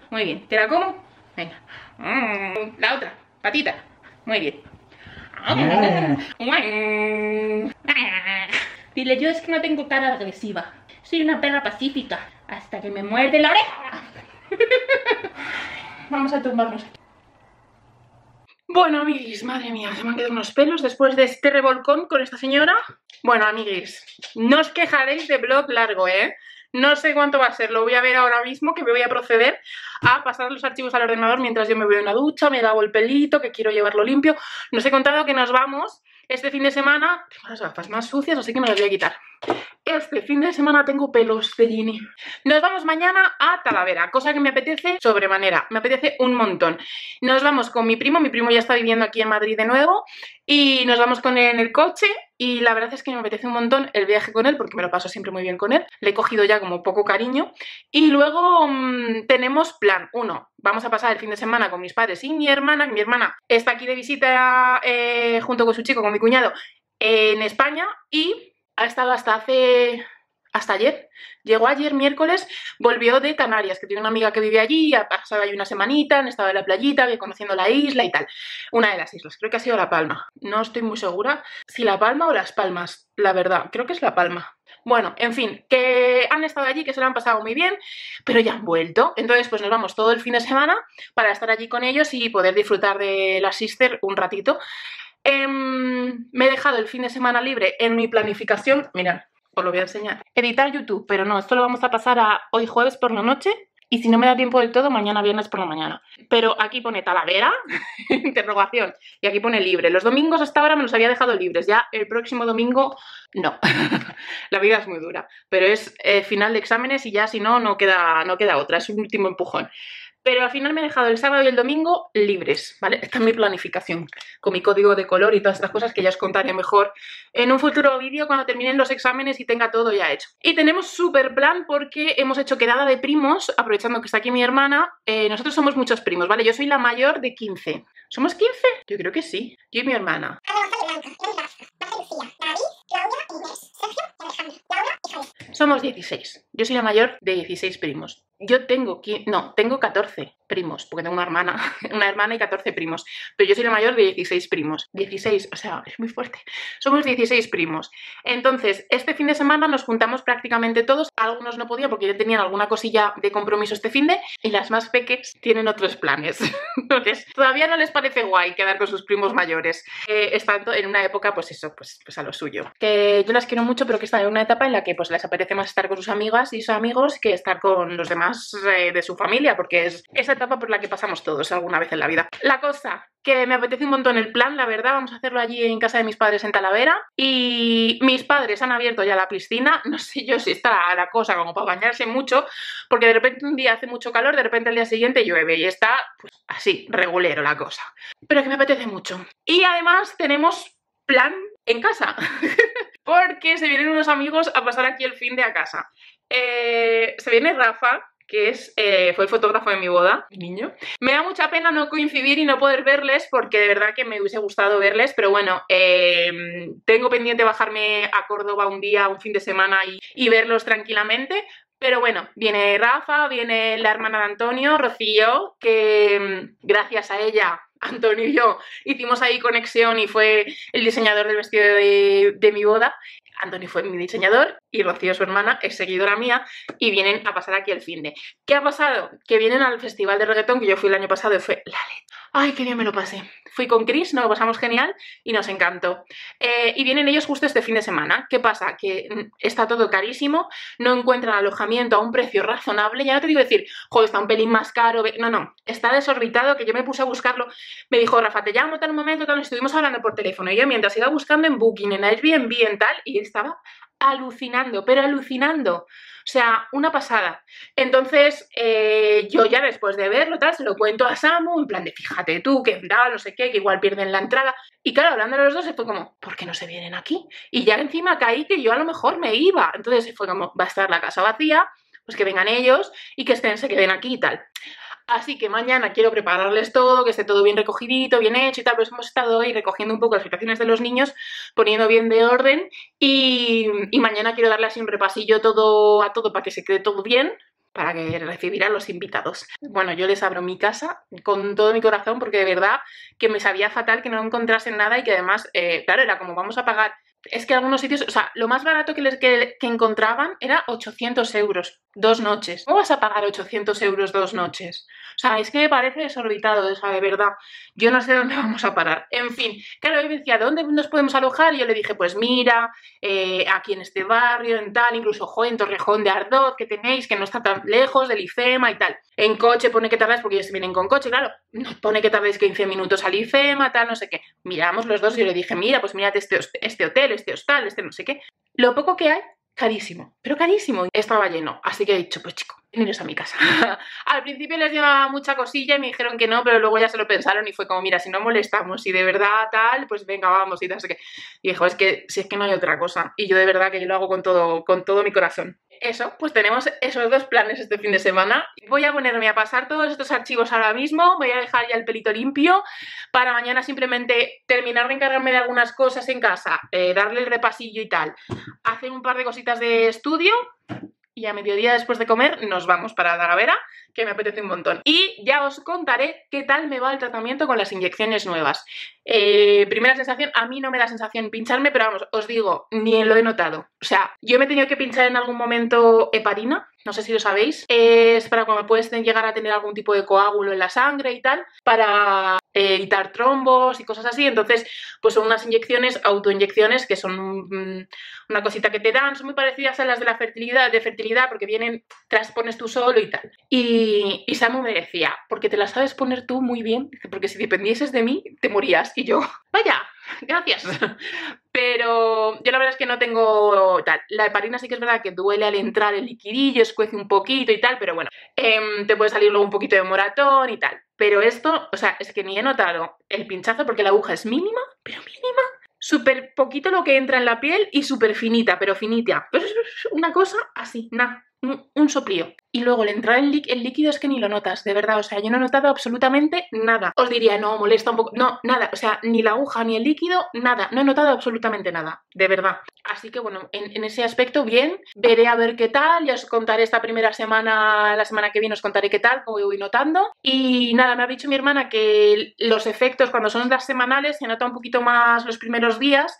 Muy bien. ¿Te la como? Venga. Mm, La otra. Patita. Muy bien. Dile, yo es que no tengo cara agresiva. Soy una perra pacífica. Hasta que me muerde la oreja. Vamos a tumbarnos. Bueno, amiguis, madre mía, se me han quedado unos pelos después de este revolcón con esta señora. Bueno, amiguis, no os quejaréis de blog largo, ¿eh? No sé cuánto va a ser, lo voy a ver ahora mismo, que me voy a proceder a pasar los archivos al ordenador mientras yo me voy a una ducha, me lavo el pelito, que quiero llevarlo limpio. Nos he contado que nos vamos este fin de semana... Tengo las gafas más sucias, así que me las voy a quitar. Este fin de semana tengo pelos de Ginny. Nos vamos mañana a Talavera, cosa que me apetece sobremanera, me apetece un montón. Nos vamos con mi primo, mi primo ya está viviendo aquí en Madrid de nuevo y nos vamos con él en el coche y la verdad es que me apetece un montón el viaje con él porque me lo paso siempre muy bien con él. Le he cogido ya como poco cariño y luego mmm, tenemos plan, uno, vamos a pasar el fin de semana con mis padres y mi hermana, mi hermana está aquí de visita eh, junto con su chico, con mi cuñado, en España y ha estado hasta hace... hasta ayer. Llegó ayer miércoles, volvió de Canarias, que tiene una amiga que vive allí, ha pasado ahí una semanita, han estado en la playita, conociendo la isla y tal. Una de las islas, creo que ha sido La Palma. No estoy muy segura si La Palma o Las Palmas, la verdad, creo que es La Palma. Bueno, en fin, que han estado allí, que se lo han pasado muy bien, pero ya han vuelto. Entonces, pues nos vamos todo el fin de semana para estar allí con ellos y poder disfrutar de la sister un ratito. Em, me he dejado el fin de semana libre en mi planificación. Mirad, os lo voy a enseñar. Editar YouTube, pero no, esto lo vamos a pasar a hoy jueves por la noche. Y si no me da tiempo del todo, mañana viernes por la mañana. Pero aquí pone Talavera, interrogación, y aquí pone libre. Los domingos hasta ahora me los había dejado libres, ya el próximo domingo no. la vida es muy dura, pero es eh, final de exámenes y ya si no, no queda, no queda otra, es un último empujón. Pero al final me he dejado el sábado y el domingo libres, ¿vale? Esta es mi planificación, con mi código de color y todas estas cosas que ya os contaré mejor en un futuro vídeo cuando terminen los exámenes y tenga todo ya hecho. Y tenemos súper plan porque hemos hecho quedada de primos, aprovechando que está aquí mi hermana. Eh, nosotros somos muchos primos, ¿vale? Yo soy la mayor de 15. ¿Somos 15? Yo creo que sí. Yo y mi hermana. Somos 16. Yo soy la mayor de 16 primos. Yo tengo, no, tengo 14 primos, porque tengo una hermana, una hermana y 14 primos, pero yo soy la mayor de 16 primos. 16, o sea, es muy fuerte. Somos 16 primos. Entonces, este fin de semana nos juntamos prácticamente todos. Algunos no podían porque ya tenían alguna cosilla de compromiso este fin de, y las más peques tienen otros planes. Entonces, todavía no les parece guay quedar con sus primos mayores. Eh, estando en una época, pues eso, pues, pues a lo suyo. Que yo las quiero mucho, pero que están en una etapa en la que pues les apetece más estar con sus amigas y sus amigos que estar con los demás más eh, de su familia, porque es esa etapa por la que pasamos todos alguna vez en la vida. La cosa que me apetece un montón el plan, la verdad, vamos a hacerlo allí en casa de mis padres en Talavera y mis padres han abierto ya la piscina, no sé yo si está la cosa como para bañarse mucho, porque de repente un día hace mucho calor, de repente el día siguiente llueve y está pues así, regulero la cosa. Pero que me apetece mucho. Y además tenemos plan en casa, porque se vienen unos amigos a pasar aquí el fin de a casa. Eh, se viene Rafa, que es, eh, fue el fotógrafo de mi boda, niño. Me da mucha pena no coincidir y no poder verles porque de verdad que me hubiese gustado verles, pero bueno, eh, tengo pendiente bajarme a Córdoba un día, un fin de semana y, y verlos tranquilamente. Pero bueno, viene Rafa, viene la hermana de Antonio, Rocío, que mm, gracias a ella Antonio y yo hicimos ahí conexión y fue el diseñador del vestido de, de mi boda. Antonio fue mi diseñador y Rocío, su hermana, es seguidora mía y vienen a pasar aquí el fin de. ¿Qué ha pasado? Que vienen al festival de reggaetón que yo fui el año pasado y fue la. Ay, qué bien me lo pasé. Fui con Chris, nos lo pasamos genial y nos encantó. Eh, y vienen ellos justo este fin de semana. ¿Qué pasa? Que mm, está todo carísimo, no encuentran alojamiento a un precio razonable. Ya no te digo decir, joder, está un pelín más caro. No, no, está desorbitado que yo me puse a buscarlo. Me dijo, Rafa, te llamo tal momento, tal. Estuvimos hablando por teléfono y yo mientras iba buscando en Booking, en Airbnb, en tal, y estaba alucinando, pero alucinando. O sea, una pasada. Entonces, eh, yo ya después de verlo, tal, se lo cuento a Samu, en plan de fíjate tú, que tal, no sé qué, que igual pierden la entrada. Y claro, hablando de los dos, se fue como, ¿por qué no se vienen aquí? Y ya encima caí que yo a lo mejor me iba. Entonces se fue como, va a estar la casa vacía, pues que vengan ellos y que estén, se queden aquí y tal. Así que mañana quiero prepararles todo, que esté todo bien recogidito, bien hecho y tal, pues hemos estado hoy recogiendo un poco las habitaciones de los niños, poniendo bien de orden y, y mañana quiero darle así un repasillo todo a todo para que se quede todo bien, para que recibir a los invitados. Bueno, yo les abro mi casa con todo mi corazón porque de verdad que me sabía fatal que no encontrasen nada y que además, eh, claro, era como vamos a pagar es que algunos sitios, o sea, lo más barato que, les, que, que, encontraban era 800 euros, dos noches. ¿Cómo vas a pagar 800 euros dos noches? O sea, es que me parece desorbitado, o sea, de verdad. Yo no sé dónde vamos a parar. En fin, claro, él me decía, ¿dónde nos podemos alojar? Y yo le dije, pues mira, eh, aquí en este barrio, en tal, incluso, jo, en Torrejón de Ardoz, que tenéis, que no está tan lejos del IFEMA y tal. En coche pone que tardáis, porque ellos vienen con coche, claro, pone que tardáis 15 minutos al IFEMA, tal, no sé qué. Miramos los dos y yo le dije, mira, pues mírate este, este hotel, este hostal, este no sé qué. Lo poco que hay, carísimo, pero carísimo. Estaba lleno, así que he dicho, pues chico, veniros a mi casa. Al principio les llevaba mucha cosilla y me dijeron que no, pero luego ya se lo pensaron y fue como, mira, si no molestamos y de verdad tal, pues venga, vamos y tal, así que... Y dijo, es que si es que no hay otra cosa. Y yo de verdad que yo lo hago con todo, con todo mi corazón. Eso, pues tenemos esos dos planes este fin de semana. Voy a ponerme a pasar todos estos archivos ahora mismo, voy a dejar ya el pelito limpio para mañana simplemente terminar de encargarme de algunas cosas en casa, eh, darle el repasillo y tal, hacer un par de cositas de estudio y a mediodía después de comer nos vamos para Talavera, que me apetece un montón. Y ya os contaré qué tal me va el tratamiento con las inyecciones nuevas. Eh, primera sensación, a mí no me da sensación pincharme, pero vamos, os digo, ni lo he notado. O sea, yo me he tenido que pinchar en algún momento heparina, no sé si lo sabéis, es para cuando puedes llegar a tener algún tipo de coágulo en la sangre y tal, para eh, evitar trombos y cosas así. Entonces, pues son unas inyecciones, autoinyecciones, que son mm, una cosita que te dan, son muy parecidas a las de la fertilidad, de fertilidad, porque vienen, te las pones tú solo y tal. Y, y Samu me decía, porque te las sabes poner tú muy bien, porque si dependieses de mí, te morías. Y yo, vaya, gracias. Pero yo la verdad es que no tengo tal. La heparina sí que es verdad que duele al entrar el liquidillo, escuece un poquito y tal, pero bueno, eh, te puede salir luego un poquito de moratón y tal. Pero esto, o sea, es que ni he notado el pinchazo porque la aguja es mínima, pero mínima. Súper poquito lo que entra en la piel y súper finita, pero finita. Pero es una cosa así, nada, un, un soplío. Y luego el entrar el, el, líquido es que ni lo notas, de verdad, o sea, yo no he notado absolutamente nada. Os diría, no, molesta un poco, no, nada, o sea, ni la aguja ni el líquido, nada, no he notado absolutamente nada, de verdad. Así que bueno, en, en ese aspecto bien, veré a ver qué tal, ya os contaré esta primera semana, la semana que viene os contaré qué tal, cómo voy notando. Y nada, me ha dicho mi hermana que los efectos cuando son las semanales se nota un poquito más los primeros días,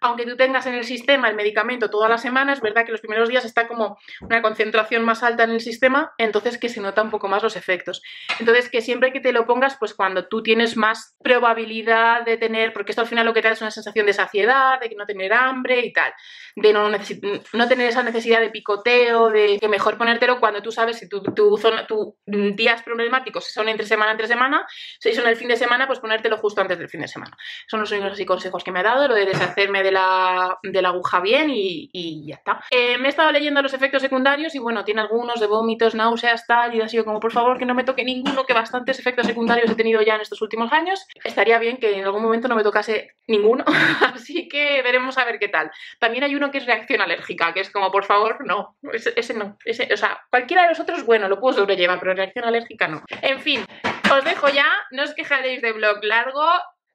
aunque tú tengas en el sistema el medicamento toda la semana, es verdad que los primeros días está como una concentración más alta en el sistema, entonces que se nota un poco más los efectos. Entonces que siempre que te lo pongas, pues cuando tú tienes más probabilidad de tener, porque esto al final lo que te da es una sensación de saciedad, de no tener hambre y tal, de no, no tener esa necesidad de picoteo, de que mejor ponértelo cuando tú sabes si tu, zona, tu días problemáticos son entre semana entre semana, si son el fin de semana, pues ponértelo justo antes del fin de semana. Son los únicos consejos que me ha dado, lo de deshacerme de la, de la aguja bien y, y ya está. Eh, me he estado leyendo los efectos secundarios y bueno, tiene algunos de vómitos, náuseas, tal, y ha sido como, por favor, que no me toque ninguno, que bastantes efectos secundarios he tenido ya en estos últimos años. Estaría bien que en algún momento no me tocase ninguno, así que veremos a ver qué tal. También hay uno que es reacción alérgica, que es como, por favor, no, ese, ese no, ese, o sea, cualquiera de los otros, bueno, lo puedo sobrellevar, pero reacción alérgica no. En fin, os dejo ya, no os quejaréis de blog largo,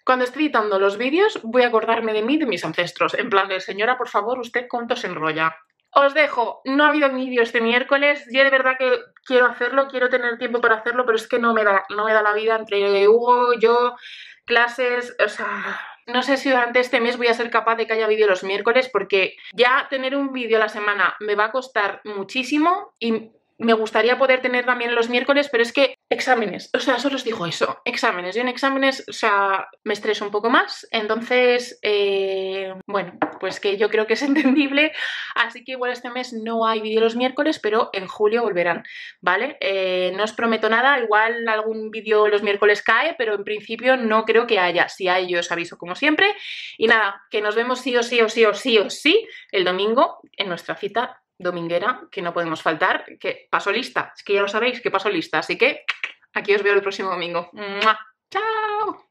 cuando esté editando los vídeos voy a acordarme de mí, de mis ancestros, en plan de señora, por favor, usted cuánto se enrolla. Os dejo, no ha habido vídeo este miércoles, yo de verdad que quiero hacerlo, quiero tener tiempo para hacerlo, pero es que no me da, no me da la vida entre Hugo, yo, clases, o sea... No sé si durante este mes voy a ser capaz de que haya vídeo los miércoles porque ya tener un vídeo a la semana me va a costar muchísimo y me gustaría poder tener también los miércoles, pero es que exámenes, o sea, solo os digo eso, exámenes. Yo en exámenes, o sea, me estreso un poco más, entonces, eh, bueno, pues que yo creo que es entendible, así que igual este mes no hay vídeo los miércoles, pero en julio volverán, ¿vale? Eh, no os prometo nada, igual algún vídeo los miércoles cae, pero en principio no creo que haya, si hay yo os aviso como siempre, y nada, que nos vemos sí o sí o sí o sí o sí el domingo en nuestra cita dominguera que no podemos faltar, que paso lista, es que ya lo sabéis que paso lista, así que aquí os veo el próximo domingo. ¡Chao!